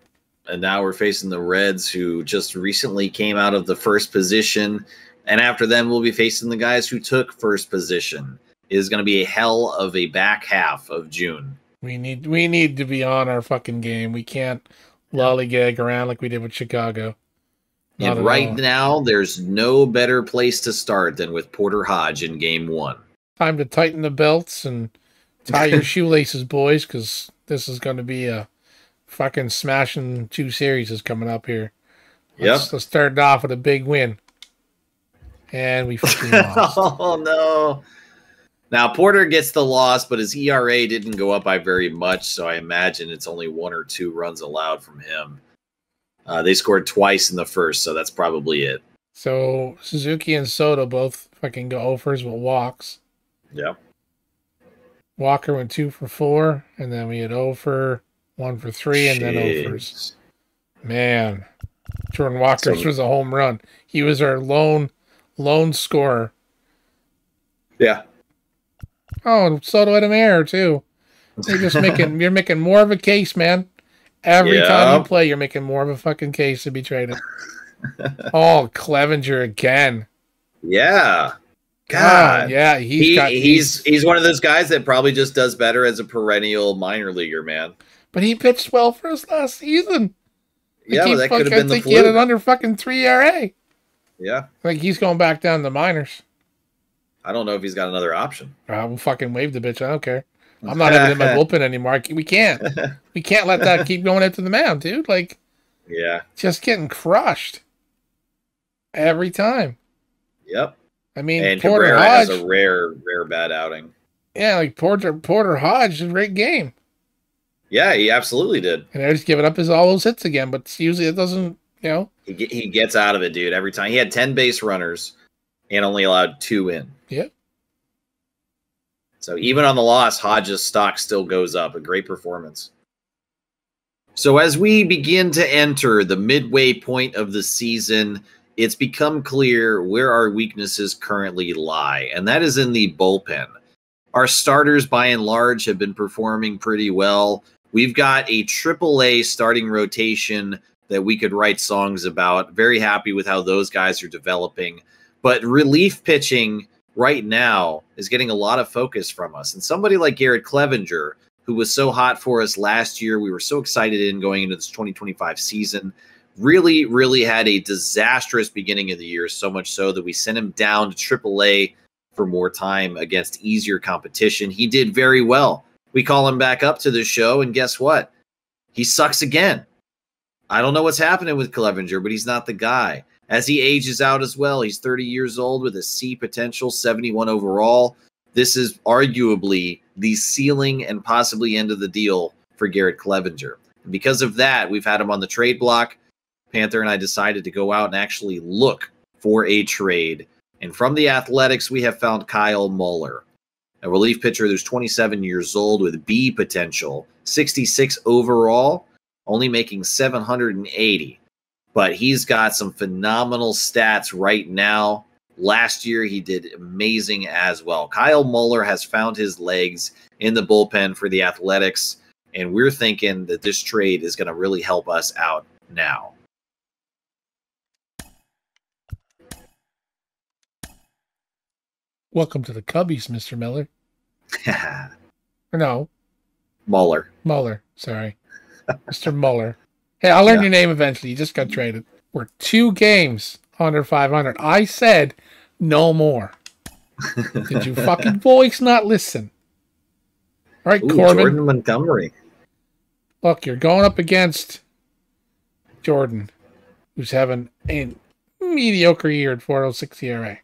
Speaker 1: And now we're facing the Reds, who just recently came out of the first position. And after them, we'll be facing the guys who took first position. It is going to be a hell of a back half of June.
Speaker 2: We need we need to be on our fucking game. We can't lollygag around like we did with Chicago. Not
Speaker 1: and right
Speaker 2: all.
Speaker 1: now, there's no better place to start than with Porter Hodge in game one.
Speaker 2: time to tighten the belts and tie your <laughs> shoelaces, boys, because this is going to be a fucking smashing two series is coming up here. Let's,
Speaker 1: Yep.
Speaker 2: let's start it off with a big win. And we <laughs> fucking lost.
Speaker 1: oh, no. Now, Porter gets the loss, but his ERA didn't go up by very much. So I imagine it's only one or two runs allowed from him. Uh, they scored twice in the first, so that's probably it.
Speaker 2: So Suzuki and Soto both fucking go overs with walks.
Speaker 1: Yeah.
Speaker 2: Walker went two for four, and then we had over one for three, and then overs. Man, Jordan Walker's
Speaker 1: So-
Speaker 2: was a home run. He was our lone lone scorer.
Speaker 1: Yeah.
Speaker 2: Oh, and Soto had an error too. You're just <laughs> making you're making more of a case, man. Every time you play, you're making more of a fucking case to be traded. <laughs> oh, Clevenger again.
Speaker 1: Yeah.
Speaker 2: God,
Speaker 1: God.
Speaker 2: yeah, he's
Speaker 1: He,
Speaker 2: got
Speaker 1: he's he's one of those guys that probably just does better as a perennial minor leaguer, man.
Speaker 2: but he pitched well for us last season. Like,
Speaker 1: Yeah, but that could have been
Speaker 2: I
Speaker 1: the
Speaker 2: think he had an under fucking three ERA.
Speaker 1: Yeah.
Speaker 2: Like he's going back down to the minors.
Speaker 1: I don't know if he's got another option.
Speaker 2: I will fucking wave the bitch. I don't care. I'm not <laughs> having in my bullpen anymore. We can't. We can't let that keep going into the mound, dude. Like
Speaker 1: yeah.
Speaker 2: just getting crushed every time.
Speaker 1: Yep.
Speaker 2: I mean,
Speaker 1: And
Speaker 2: Porter
Speaker 1: Cabrera
Speaker 2: Hodge.
Speaker 1: has a rare, rare bad outing.
Speaker 2: yeah, like Porter Porter Hodge, a great game,
Speaker 1: Yeah, he absolutely did.
Speaker 2: and they're just giving up his all those hits again. But usually it doesn't. You know,
Speaker 1: He ge- he gets out of it, dude. Every time he had ten base runners and only allowed two in.
Speaker 2: Yep.
Speaker 1: So even on the loss, Hodge's stock still goes up. A great performance. So as we begin to enter the midway point of the season, it's become clear where our weaknesses currently lie, and that is in the bullpen. Our starters, by and large, have been performing pretty well. We've got a AAA starting rotation that we could write songs about. Very happy with how those guys are developing. But relief pitching right now is getting a lot of focus from us. And somebody like Garrett Cleavinger, who was so hot for us last year, we were so excited in going into this 2025 season, really, really had a disastrous beginning of the year, so much so that we sent him down to AAA for more time against easier competition. He did very well. We call him back up to the show, and guess what? He sucks again. I don't know what's happening with Cleavinger, but he's not the guy. As he ages out as well, he's 30 years old with a C potential, 71 overall. This is arguably the ceiling and possibly end of the deal for Garrett Cleavinger. Because of that, we've had him on the trade block. Panther and I decided to go out and actually look for a trade. And from the Athletics, we have found Kyle Muller, a relief pitcher who's 27 years old with B potential, 66 overall, only making 780. But he's got some phenomenal stats right now. Last year, he did amazing as well. Kyle Muller has found his legs in the bullpen for the Athletics, and we're thinking that this trade is going to really help us out now.
Speaker 2: welcome to the Cubbies, Mister Miller. Or <laughs> no,
Speaker 1: Muller.
Speaker 2: Muller. Sorry, Mister Muller. Hey, I'll learn
Speaker 1: Yeah.
Speaker 2: your name eventually. You just got traded. We're two games under 500. I said no more. <laughs> Did you fucking voice not listen? All right,
Speaker 1: Ooh,
Speaker 2: Corbin.
Speaker 1: Jordan Montgomery.
Speaker 2: Look, you're going up against Jordan, who's having a mediocre year at 406 ERA.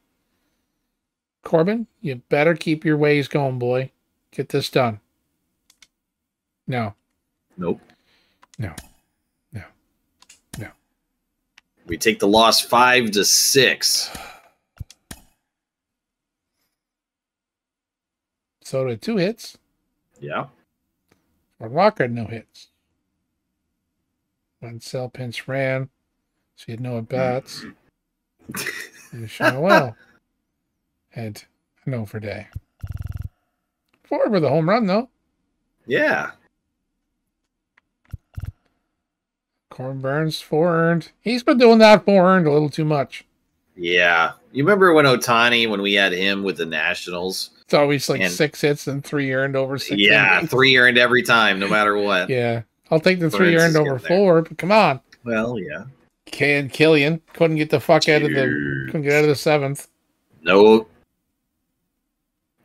Speaker 2: Corbin, you better keep your ways going, boy. Get this done. No,
Speaker 1: Nope.
Speaker 2: No, no. No.
Speaker 1: We take the loss five to six.
Speaker 2: So did two hits.
Speaker 1: Yeah.
Speaker 2: Or Walker no hits. One cell pinch ran. So he had no at bats. And Sean well <laughs> had no for day. Ford with a home run though.
Speaker 1: Yeah.
Speaker 2: Burnes four earned. He's been doing that four earned a little too much.
Speaker 1: Yeah. You remember when Ohtani, when we had him with the Nationals?
Speaker 2: It's always like
Speaker 1: And-
Speaker 2: six hits and three earned over six.
Speaker 1: yeah.
Speaker 2: innings.
Speaker 1: Three earned every time, no matter what. <laughs>
Speaker 2: Yeah. I'll take the three
Speaker 1: Burnes
Speaker 2: earned over four, but come on.
Speaker 1: Well, yeah.
Speaker 2: Kay and Kilian couldn't get the fuck out of the couldn't get out of the seventh.
Speaker 1: No.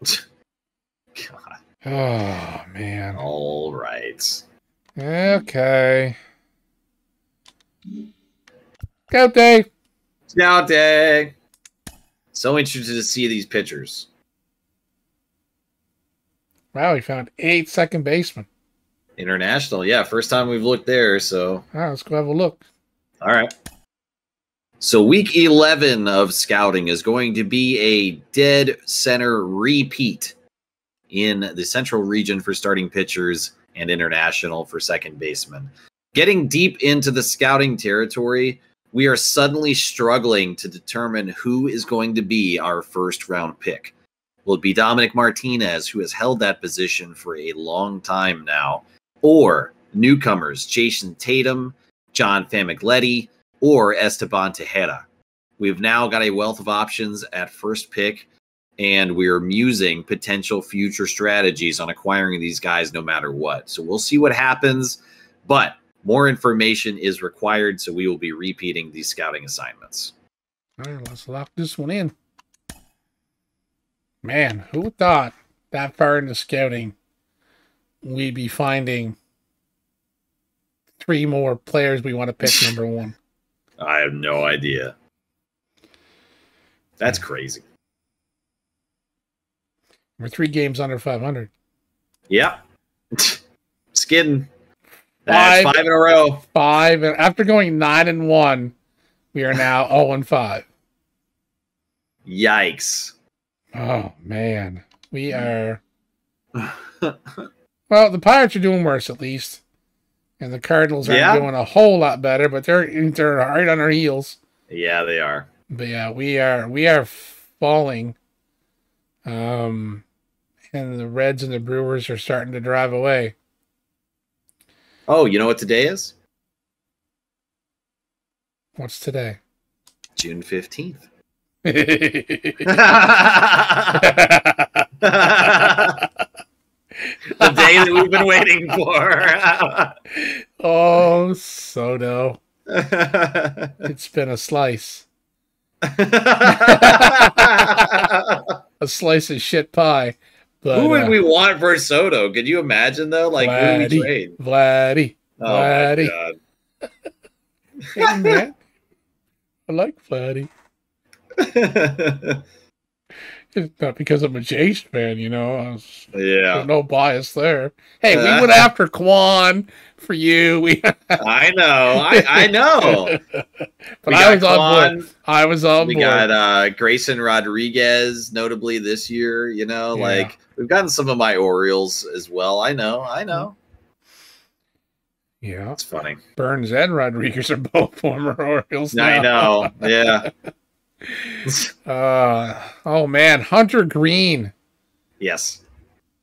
Speaker 1: God. <sighs>
Speaker 2: Oh man.
Speaker 1: All right.
Speaker 2: Okay. Go day.
Speaker 1: Scout day. So interested to see these pitchers.
Speaker 2: Wow, he found eight second basemen.
Speaker 1: International. Yeah. First time we've looked there. So,
Speaker 2: right, let's go have a look.
Speaker 1: all right. So, week 11 of scouting is going to be a dead center repeat in the central region for starting pitchers and international for second baseman. Getting deep into the scouting territory, we are suddenly struggling to determine who is going to be our first round pick. Will it be Dominic Martinez, who has held that position for a long time now, or newcomers Jason Tatum, John Famigletti, or Esteban Tejeda? We've now got a wealth of options at first pick, and we're musing potential future strategies on acquiring these guys no matter what. So we'll see what happens, but more information is required, so we will be repeating these scouting assignments.
Speaker 2: All right, let's lock this one in. Man, who thought that far into scouting we'd be finding three more players we want to pick <laughs> number one?
Speaker 1: I have no idea. That's crazy.
Speaker 2: We're three games under 500.
Speaker 1: Yep. Skidding. <laughs> That's
Speaker 2: Five.
Speaker 1: five in a row.
Speaker 2: Five, and after going nine and one, we are now 0 <laughs> and 5.
Speaker 1: Yikes.
Speaker 2: Oh, man. We are. <laughs> Well, the Pirates are doing worse at least. And the Cardinals are
Speaker 1: Yeah.
Speaker 2: doing a whole lot better, but they're they're right on our heels.
Speaker 1: yeah, they are.
Speaker 2: But yeah, we are we are falling. Um and the Reds and the Brewers are starting to drive away.
Speaker 1: Oh, you know what today is?
Speaker 2: What's today?
Speaker 1: June 15th. <laughs> the day that we've been waiting for. <laughs>
Speaker 2: oh, so no. It's been a slice. <laughs> A slice of shit pie. But
Speaker 1: who would
Speaker 2: uh,
Speaker 1: we want for Soto? Could you imagine though? Like who would we
Speaker 2: Vladdy.
Speaker 1: trade?
Speaker 2: Vladdy.
Speaker 1: Oh
Speaker 2: Vladdy.
Speaker 1: my <laughs>
Speaker 2: Hey, man. <laughs> I like Vladdy. <laughs> It's not because I'm a Jays fan, you know. I was,
Speaker 1: yeah,
Speaker 2: no bias there. Hey, we went after Quan for you. We,
Speaker 1: I know. I, I know.
Speaker 2: but I was on board. I was on
Speaker 1: We
Speaker 2: board.
Speaker 1: got uh, Grayson Rodriguez, notably this year. You know,
Speaker 2: Yeah.
Speaker 1: like we've gotten some of my Orioles as well. I know. I know.
Speaker 2: yeah,
Speaker 1: It's funny.
Speaker 2: Burnes and Rodriguez are <laughs> both former Orioles.
Speaker 1: I know. Yeah. <laughs>
Speaker 2: Uh, oh man, Hunter Greene.
Speaker 1: yes.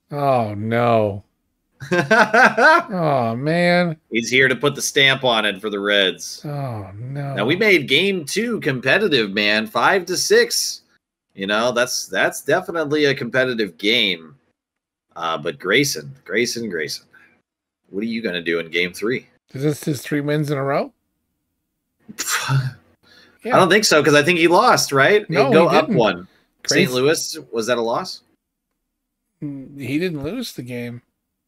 Speaker 2: Oh no. <laughs> Oh man.
Speaker 1: He's here to put the stamp on it for the Reds.
Speaker 2: Oh no.
Speaker 1: Now we made game two competitive, man, five to six. You know, that's that's definitely a competitive game. Uh, but Grayson, Grayson, Grayson, what are you gonna do in game three?
Speaker 2: Is this his three wins in a row? <sighs>
Speaker 1: I don't think so because I think he lost, right?
Speaker 2: No,
Speaker 1: He'd go up one. St. Louis was that a loss?
Speaker 2: Mm, He didn't lose the game.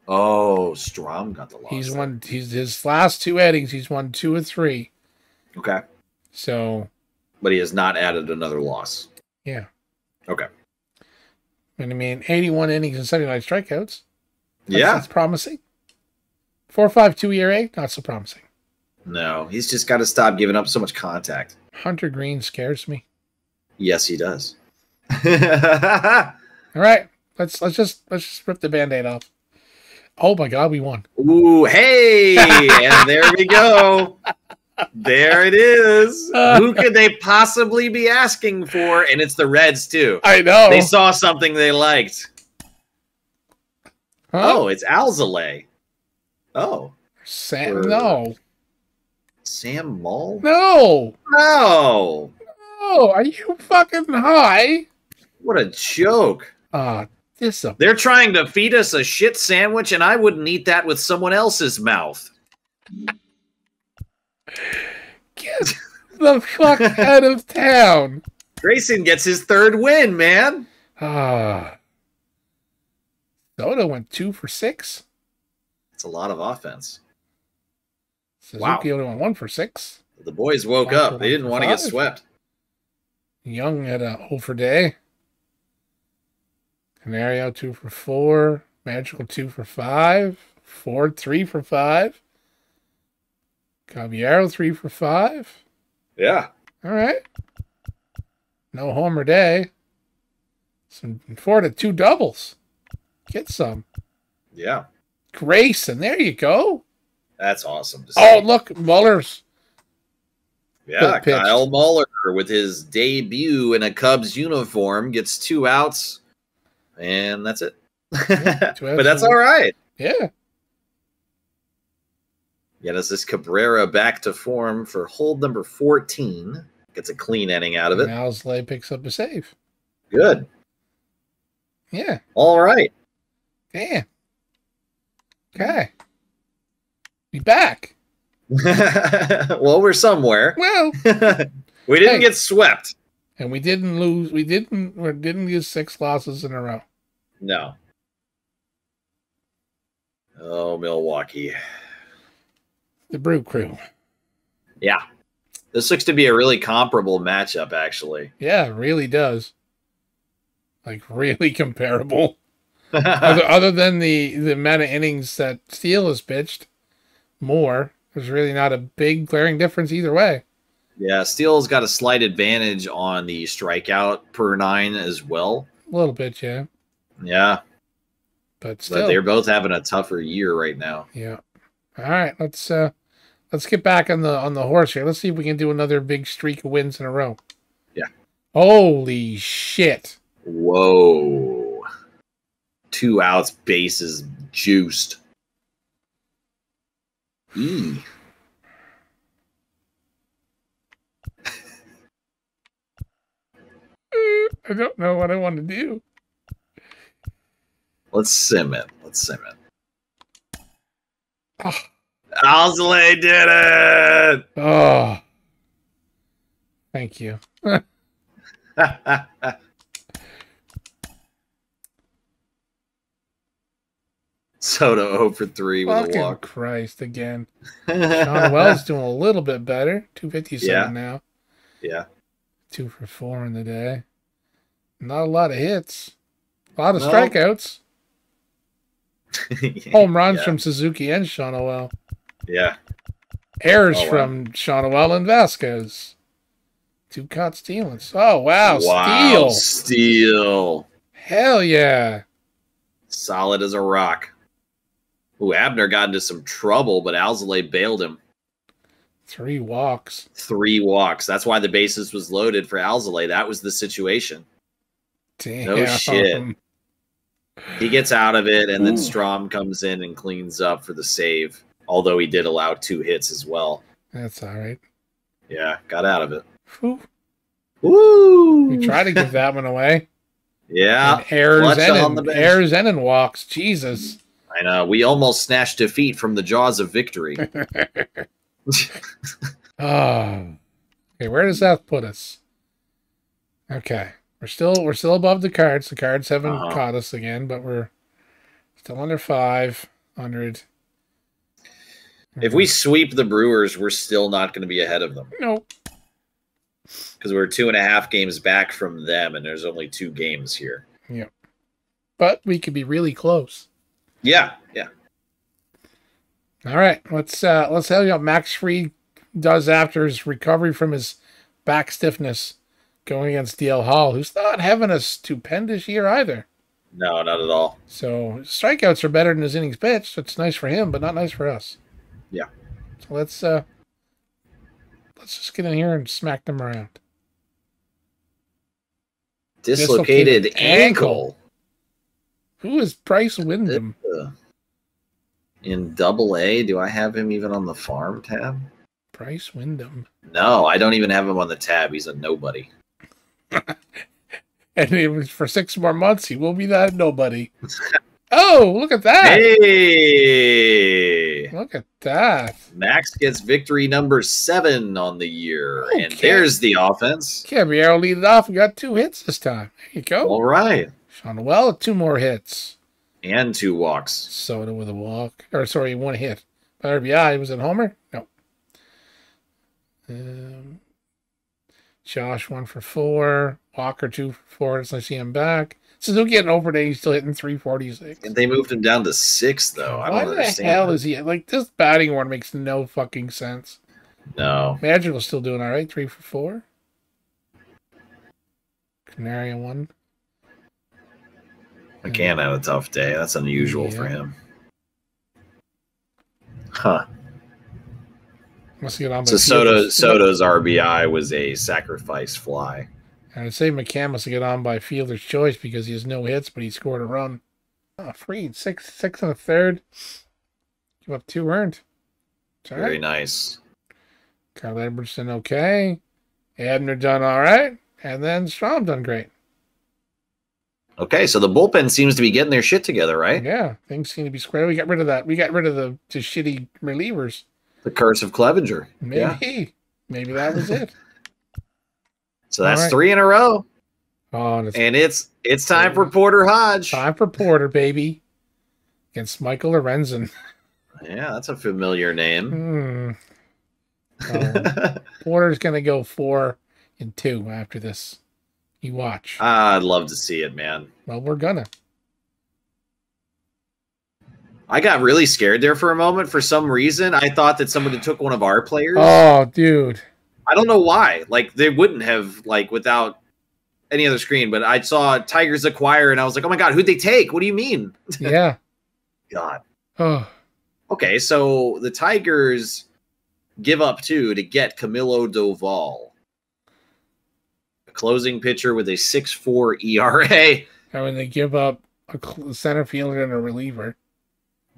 Speaker 1: Oh, Strahm got the loss.
Speaker 2: He's won. He's his last two outings. He's won two or three.
Speaker 1: Okay,
Speaker 2: So
Speaker 1: but he has not added another loss.
Speaker 2: yeah.
Speaker 1: Okay.
Speaker 2: And I mean, 81 innings and 79 strikeouts. That's,
Speaker 1: yeah.
Speaker 2: that's promising. Four five two ERA, not so promising.
Speaker 1: No, he's just got to stop giving up so much contact.
Speaker 2: Hunter Greene scares me.
Speaker 1: Yes, he does. <laughs>
Speaker 2: All right, let's let's just let's just rip the band-aid off. Oh my god, we won.
Speaker 1: Ooh, hey, and there we go. <laughs> There it is. Who <laughs> could they possibly be asking for? And it's the Reds too.
Speaker 2: I know.
Speaker 1: They saw something they liked.
Speaker 2: Huh?
Speaker 1: Oh, it's Alzolay. Oh,
Speaker 2: Sam,
Speaker 1: or-
Speaker 2: no,
Speaker 1: Sam Mull?
Speaker 2: no,
Speaker 1: No.
Speaker 2: no. Are you fucking high?
Speaker 1: What a joke.
Speaker 2: Ah, this a
Speaker 1: They're trying to feed us a shit sandwich, and I wouldn't eat that with someone else's mouth.
Speaker 2: Get the fuck out of town.
Speaker 1: Grayson gets his third win, man.
Speaker 2: Ah, Soto went two for six.
Speaker 1: It's a lot of offense.
Speaker 2: Suzuki
Speaker 1: Wow.
Speaker 2: only went one for six.
Speaker 1: The boys woke up. They didn't want to get swept.
Speaker 2: Young had a O for day. Canario two for four. Madrigal two for five. Ford three for five. Caballero three for five.
Speaker 1: Yeah.
Speaker 2: All right. No homer day. Some four to two doubles. Get some.
Speaker 1: Yeah.
Speaker 2: Grayson, there you go.
Speaker 1: That's awesome. To oh, see.
Speaker 2: Oh, look, Muller's.
Speaker 1: yeah. Kyle Muller with his debut in a Cubs uniform gets two outs. And that's it. <laughs>
Speaker 2: two
Speaker 1: but that's all right.
Speaker 2: Yeah.
Speaker 1: Genesis Cabrera back to form for hold number 14. Gets a clean inning out of it.
Speaker 2: Now Slay picks up a save.
Speaker 1: Good.
Speaker 2: Yeah.
Speaker 1: All right.
Speaker 2: Yeah. Okay. Be back. <laughs>
Speaker 1: well, we're somewhere.
Speaker 2: Well, <laughs>
Speaker 1: we didn't
Speaker 2: Hey.
Speaker 1: get swept.
Speaker 2: and we didn't lose. We didn't. We didn't use six losses in a row.
Speaker 1: No. Oh, Milwaukee.
Speaker 2: The Brew Crew.
Speaker 1: Yeah. This looks to be a really comparable matchup, actually.
Speaker 2: Yeah, it really does. Like really <laughs> comparable. other, other than the the amount of innings that Steele has pitched, more. There's really not a big glaring difference either way.
Speaker 1: yeah, Steele's got a slight advantage on the strikeout per nine as well.
Speaker 2: A little bit, yeah,
Speaker 1: Yeah,
Speaker 2: but still,
Speaker 1: but they're both having a tougher year right now.
Speaker 2: yeah. All right, let's uh let's get back on the on the horse here. Let's see if we can do another big streak of wins in a row.
Speaker 1: Yeah.
Speaker 2: Holy shit!
Speaker 1: Whoa. Two outs, bases juiced. E. <laughs>
Speaker 2: I don't know what I want to do.
Speaker 1: Let's sim it. Let's sim it.
Speaker 2: Oh,
Speaker 1: Alzolay did it!
Speaker 2: oh. thank you. <laughs>
Speaker 1: Soto 0 for 3 with a walk.
Speaker 2: Christ again. <laughs> Sean Wells doing a little bit better. 257
Speaker 1: Yeah.
Speaker 2: now.
Speaker 1: yeah.
Speaker 2: Two for four in the day. Not a lot of hits. A lot of
Speaker 1: No.
Speaker 2: strikeouts. <laughs> Home runs
Speaker 1: Yeah.
Speaker 2: from Suzuki and Sean Well.
Speaker 1: Yeah.
Speaker 2: Errors
Speaker 1: Oh, wow.
Speaker 2: from Sean Well and Vasquez. Two caught stealings. Oh wow,
Speaker 1: wow.
Speaker 2: steal.
Speaker 1: Steal.
Speaker 2: Hell yeah.
Speaker 1: Solid as a rock. Ooh, Abner got into some trouble, but Alzolay bailed him.
Speaker 2: Three walks.
Speaker 1: Three walks. That's why the bases was loaded for Alzolay. That was the situation.
Speaker 2: Damn.
Speaker 1: shit. He gets out of it, and then Strahm comes in and cleans up for the save. Although he did allow two hits as well.
Speaker 2: That's all right.
Speaker 1: Yeah, got out of it.
Speaker 2: Whew.
Speaker 1: Woo!
Speaker 2: We try to give that one away. <laughs>
Speaker 1: Yeah,
Speaker 2: errors and
Speaker 1: on the
Speaker 2: errors and walks. Jesus.
Speaker 1: I know. We almost snatched defeat from the jaws of victory. <laughs>
Speaker 2: Oh. Okay, where does that put us? Okay. We're still we're still above the cards. The cards haven't
Speaker 1: Uh-huh.
Speaker 2: caught us again, but we're still under five hundred.
Speaker 1: If we sweep the Brewers, we're still not going to be ahead of them
Speaker 2: Nope.
Speaker 1: because we're two and a half games back from them, and there's only two games here. Yeah.
Speaker 2: But we could be really close.
Speaker 1: Yeah, yeah.
Speaker 2: All right, let's uh let's tell you what Max Fried does after his recovery from his back stiffness going against DL Hall, who's not having a stupendous year either.
Speaker 1: No, not at all.
Speaker 2: So strikeouts are better than his innings pitched. It's nice for him, but not nice for us.
Speaker 1: Yeah.
Speaker 2: So let's uh let's just get in here and smack them around.
Speaker 1: Dislocated,
Speaker 2: Dislocated
Speaker 1: ankle.
Speaker 2: Who is Bryce Wyndham?
Speaker 1: Uh, In double A, do I have him even on the farm tab?
Speaker 2: Bryce Wyndham.
Speaker 1: No, I don't even have him on the tab. He's a nobody. <laughs>
Speaker 2: And it was for six more months. He will be that nobody. <laughs> oh, look at that!
Speaker 1: Hey!
Speaker 2: Look at that.
Speaker 1: Max gets victory number seven on the year. And
Speaker 2: Okay.
Speaker 1: there's the offense.
Speaker 2: Caballero lead it off and got two hits this time. There you go.
Speaker 1: All right.
Speaker 2: Sean Well, two more hits.
Speaker 1: And two walks.
Speaker 2: Soda with a walk. Or sorry, one hit. RBI, was it Homer? No. Um, Josh one for four. Walker two for four. It's nice to see him back. Suzuki had an overday. He's still hitting 346.
Speaker 1: And they moved him down to six, though. I
Speaker 2: Why
Speaker 1: don't
Speaker 2: the
Speaker 1: understand.
Speaker 2: hell is he like this batting order makes no fucking sense.
Speaker 1: No.
Speaker 2: Madrigal's still doing all right, three for four. Canary one.
Speaker 1: McCann had a tough day. That's unusual for him. Huh.
Speaker 2: Must get on.
Speaker 1: So. Soto Soto's RBI was a sacrifice fly.
Speaker 2: And I'd say McCann must get on by fielder's choice because he has no hits, but he scored a run. Oh, Fried, six, six and a third. Give up two earned. All
Speaker 1: Very
Speaker 2: right.
Speaker 1: nice.
Speaker 2: Carl Edmondson, okay. Abner done all right. And then Strahm done great.
Speaker 1: Okay, so the bullpen seems to be getting their shit together, right?
Speaker 2: Yeah, things seem to be square. We got rid of that. We got rid of the, the shitty relievers.
Speaker 1: The curse of Cleavinger.
Speaker 2: Maybe.
Speaker 1: Yeah.
Speaker 2: Maybe that was it. <laughs>
Speaker 1: So that's
Speaker 2: right.
Speaker 1: three in a row,
Speaker 2: Oh, and it's
Speaker 1: and it's it's time for Porter Hodge.
Speaker 2: time for Porter, baby. Against Michael Lorenzen.
Speaker 1: Yeah, that's a familiar name.
Speaker 2: Hmm. <laughs> Oh, Porter's going to go four and two after this. You watch.
Speaker 1: I'd love to see it, man.
Speaker 2: well, we're gonna.
Speaker 1: I got really scared there for a moment. For some reason, I thought that somebody took one of our players.
Speaker 2: Oh, dude.
Speaker 1: I don't know why. Like they wouldn't have like without any other screen. But I saw Tigers acquire, and I was like, oh my god, who'd they take? What do you mean? <laughs>
Speaker 2: Yeah.
Speaker 1: God.
Speaker 2: Oh,
Speaker 1: Okay, so the Tigers give up two to get Camilo Doval, a closing pitcher with a six four ERA.
Speaker 2: I mean, they give up a center fielder and a reliever.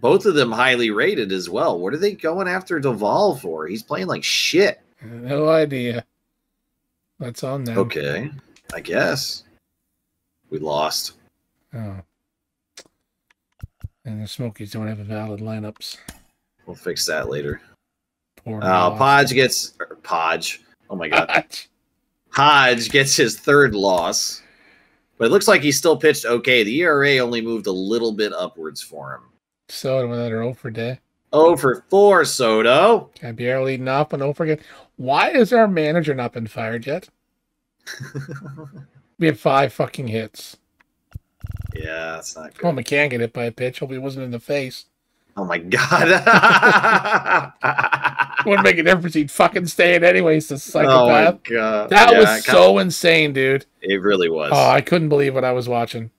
Speaker 1: Both of them highly rated as well. What are they going after Doval for? He's playing like shit.
Speaker 2: No idea. That's on them.
Speaker 1: Okay, I guess we lost.
Speaker 2: Oh. And the Smokies don't have a valid lineups.
Speaker 1: We'll fix that later.
Speaker 2: Poor
Speaker 1: Oh, Podge gets or Podge. Oh my god,
Speaker 2: Podge.
Speaker 1: Hodge gets his third loss, but it looks like he still pitched okay. The ERA only moved a little bit upwards for him.
Speaker 2: Soda with another 0 for day.
Speaker 1: Oh for four, Soto.
Speaker 2: Caballero leading off and 0 for again. Why has our manager not been fired yet? <laughs> We have five fucking hits.
Speaker 1: yeah, that's not
Speaker 2: Oh,
Speaker 1: good.
Speaker 2: McCann get hit by a pitch. Hope he wasn't in the face.
Speaker 1: Oh my god. <laughs>
Speaker 2: Wouldn't make a difference. He'd fucking stay in anyways, the
Speaker 1: oh my god.
Speaker 2: that
Speaker 1: Yeah,
Speaker 2: was so insane, dude.
Speaker 1: It really was.
Speaker 2: Oh, I couldn't believe what I was watching.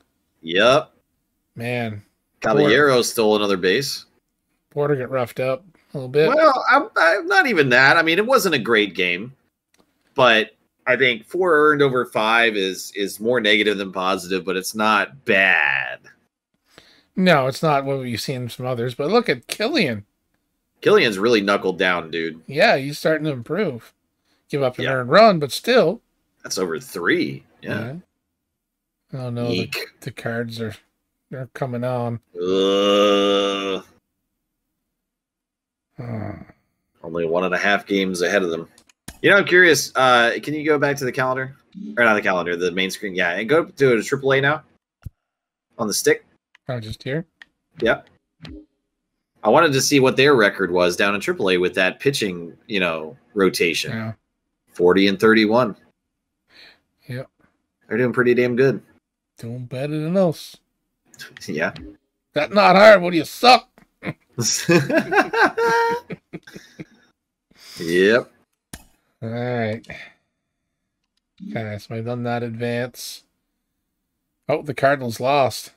Speaker 1: yep.
Speaker 2: Man,
Speaker 1: Caballero stole another base.
Speaker 2: Porter got roughed up a little bit.
Speaker 1: Well, I'm, I'm not even that. I mean, it wasn't a great game, but I think four earned over five is is more negative than positive, but it's not bad.
Speaker 2: No, it's not what we've seen from others. But look at Kilian.
Speaker 1: Kilian's really knuckled down, dude.
Speaker 2: Yeah, he's starting to improve. Give up an
Speaker 1: Yeah.
Speaker 2: earned run, but still.
Speaker 1: That's over three. Yeah.
Speaker 2: Oh no, the, the cards are they're coming on.
Speaker 1: Ugh.
Speaker 2: Oh.
Speaker 1: only one and a half games ahead of them. You know, I'm curious. Uh, can you go back to the calendar, or not the calendar, the main screen? Yeah, and go to a AAA now on the stick.
Speaker 2: Oh, just here.
Speaker 1: Yeah. I wanted to see what their record was down in AAA with that pitching, you know, rotation.
Speaker 2: Yeah.
Speaker 1: 40 and 31.
Speaker 2: Yep.
Speaker 1: They're doing pretty damn good.
Speaker 2: Doing better than us. <laughs>
Speaker 1: Yeah.
Speaker 2: That not hard. What do you suck?
Speaker 1: Yep.
Speaker 2: All right. Okay, so I've done that advance. Oh, the Cardinals lost.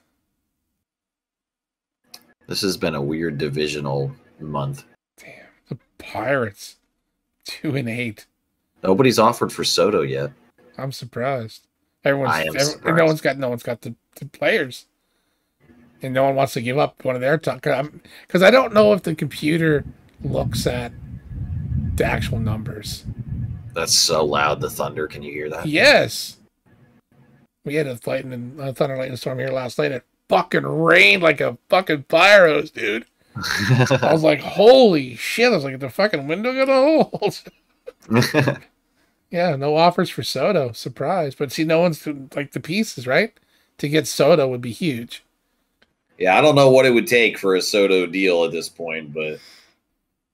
Speaker 1: This has been a weird divisional month.
Speaker 2: Damn. The Pirates. Two and eight.
Speaker 1: Nobody's offered for Soto yet.
Speaker 2: I'm surprised. Everyone's
Speaker 1: I am
Speaker 2: every-
Speaker 1: surprised.
Speaker 2: no one's got no one's got the, the players. And no one wants to give up one of their top because I don't know if the computer looks at the actual numbers.
Speaker 1: That's so loud. The thunder. Can you hear that?
Speaker 2: Yes. We had a lightning, a thunder lightning storm here last night. It fucking rained like a fucking pyros, dude. <laughs> I was like, holy shit. I was like, the fucking window gonna hold. <laughs> yeah, no offers for Soto. Surprise. But see, no one's like the pieces, right? To get Soto would be huge.
Speaker 1: Yeah, I don't know what it would take for a Soto deal at this point, but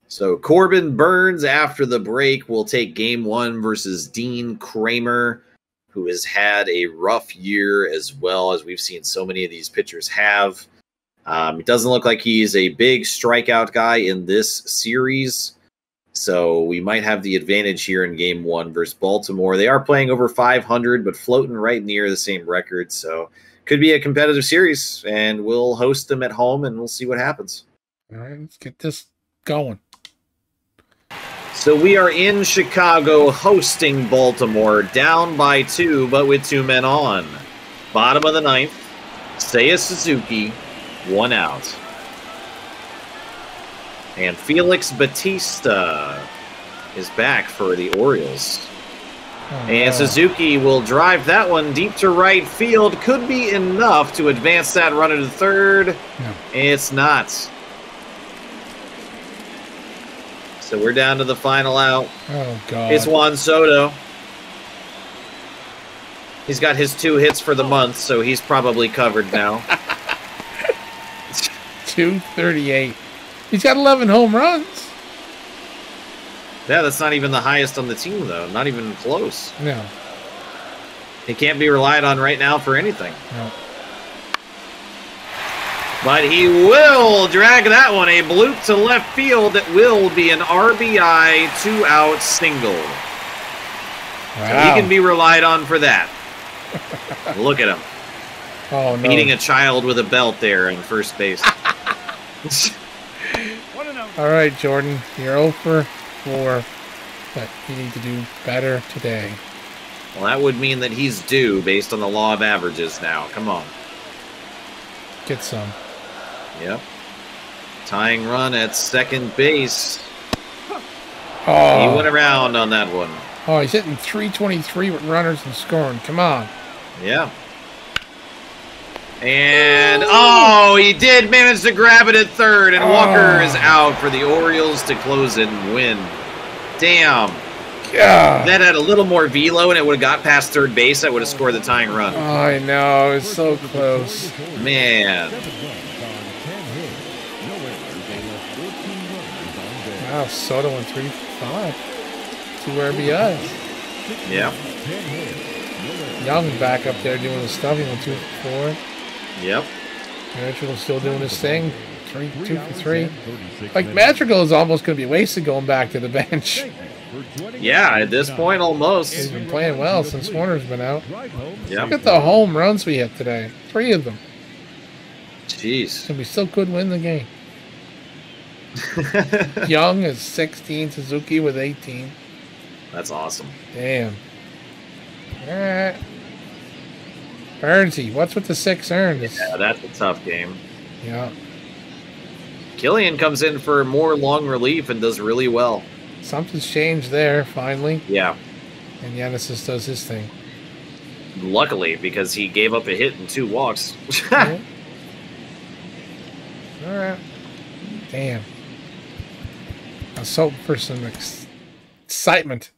Speaker 1: so Corbin Burnes after the break will take game one versus Dean Kremer, who has had a rough year as well as we've seen so many of these pitchers have. Um, it doesn't look like he's a big strikeout guy in this series. So we might have the advantage here in game one versus Baltimore. They are playing over 500, but floating right near the same record. So could be a competitive series, and we'll host them at home, and we'll see what happens.
Speaker 2: All right, let's get this going.
Speaker 1: So we are in Chicago hosting Baltimore, down by two, but with two men on. Bottom of the ninth, Seiya Suzuki, one out. And Felix Bautista is back for the Orioles.
Speaker 2: Oh,
Speaker 1: And. Suzuki will drive that one deep to right field. Could be enough to advance that runner to third.
Speaker 2: No.
Speaker 1: It's not. So we're down to the final out.
Speaker 2: Oh god.
Speaker 1: It's Juan Soto. He's got his two hits for the month, so he's probably covered now. <laughs>
Speaker 2: 238. He's got 11 home runs.
Speaker 1: Yeah, that's not even the highest on the team, though. Not even close.
Speaker 2: No.
Speaker 1: He can't be relied on right now for anything.
Speaker 2: No.
Speaker 1: But he will drag that one a bloop to left field that will be an RBI two out single. So
Speaker 2: Wow.
Speaker 1: he can be relied on for that. <laughs> Look at him
Speaker 2: oh, no.
Speaker 1: beating a child with a belt there in first base. <laughs> Oh.
Speaker 2: All right, Jordan. You're 0 for 4, but you need to do better today.
Speaker 1: well, that would mean that he's due based on the law of averages now. Come on.
Speaker 2: Get some.
Speaker 1: Yep. Tying run at second base.
Speaker 2: Oh.
Speaker 1: He went around on that one.
Speaker 2: oh he's hitting 323 with runners and scoring. Come on.
Speaker 1: Yeah. And oh, he did manage to grab it at third, and Walker
Speaker 2: Oh.
Speaker 1: is out for the Orioles to close and win. Damn. That had a little more velo, and it would have got past third base. That would have scored the tying run.
Speaker 2: Oh, I know. It's so close.
Speaker 1: Man.
Speaker 2: Wow, Soto 3 for 5. Two RBIs.
Speaker 1: Yeah.
Speaker 2: Young back up there doing his stuff. He went 2 for 4.
Speaker 1: Yep.
Speaker 2: Madrigal still doing his thing. Three, two for three. Like Madrigal is almost going to be wasted going back to the bench.
Speaker 1: Yeah, at this point, almost.
Speaker 2: He's been playing well since Warner's been out. Look at the home runs we hit today. Three of them.
Speaker 1: Jeez.
Speaker 2: And we still could win the game. <laughs> Young is 16, Suzuki with 18.
Speaker 1: That's awesome.
Speaker 2: Damn. All right. Ernsey, what's with the six earns?
Speaker 1: Yeah, that's a tough game.
Speaker 2: Yeah.
Speaker 1: Kilian comes in for more long relief and does really well.
Speaker 2: Something's changed there, finally.
Speaker 1: Yeah.
Speaker 2: And Yanis does his thing.
Speaker 1: Luckily, because he gave up a hit and two walks. <laughs>
Speaker 2: Yeah. All right. Damn. I was hoping for some ex- excitement.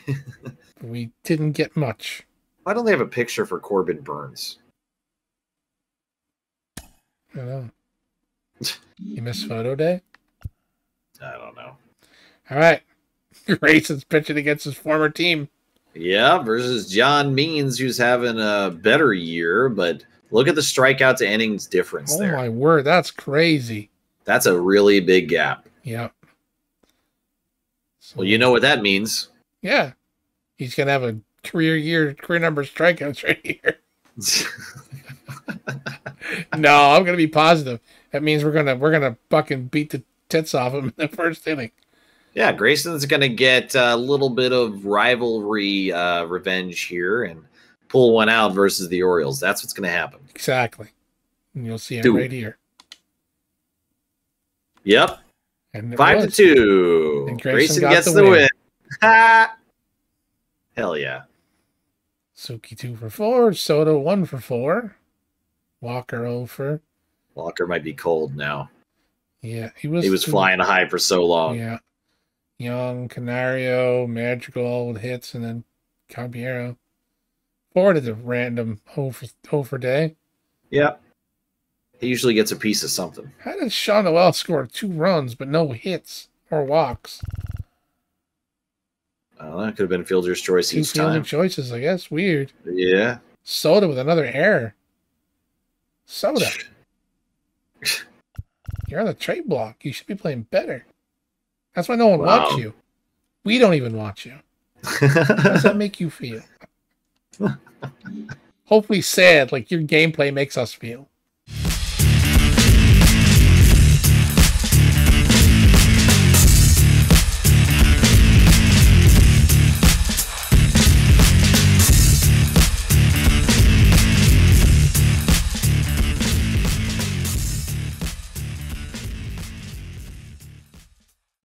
Speaker 2: <laughs> we didn't get much.
Speaker 1: Why don't they have a picture for Corbin Burnes?
Speaker 2: I don't know. You missed photo day?
Speaker 1: I don't know.
Speaker 2: All right. <laughs> Grayson's pitching against his former team.
Speaker 1: Yeah, versus John Means, who's having a better year, but look at the strikeout to innings difference
Speaker 2: Oh
Speaker 1: there.
Speaker 2: my word, that's crazy.
Speaker 1: That's a really big gap.
Speaker 2: Yep. So,
Speaker 1: Well, you know what that means.
Speaker 2: Yeah. He's gonna have a career year, career number of strikeouts right here. <laughs> <laughs> no, I'm gonna be positive. That means we're gonna we're gonna fucking beat the tits off him in the first inning.
Speaker 1: yeah, Grayson's going to get a little bit of rivalry uh, revenge here and pull one out versus the Orioles. That's what's going to happen.
Speaker 2: Exactly. And you'll see it
Speaker 1: Dude.
Speaker 2: right here.
Speaker 1: Yep, five
Speaker 2: was.
Speaker 1: to two.
Speaker 2: And Grayson
Speaker 1: Grayson gets
Speaker 2: the
Speaker 1: the
Speaker 2: win.
Speaker 1: win. <laughs> Hell yeah.
Speaker 2: Suki two for four, Soto one for four, Walker oh over.
Speaker 1: Walker might be cold now.
Speaker 2: Yeah, he was
Speaker 1: He was flying high for so long.
Speaker 2: Yeah. Young, Canario, Madrigal with hits, and then Caballero. Four to the random over over day.
Speaker 1: Yeah. He usually gets a piece of something.
Speaker 2: How did Sean Noel score two runs but no hits or walks?
Speaker 1: Uh, that could have been fielder's choice
Speaker 2: Two
Speaker 1: each time.
Speaker 2: choices, I guess. Weird.
Speaker 1: Yeah.
Speaker 2: Soda with another error. Soda, <laughs> you're on the trade block. You should be playing better. That's why no one
Speaker 1: Wow.
Speaker 2: you. We don't even watch you. How does that make you feel? <laughs> Hopefully sad, like your gameplay makes us feel.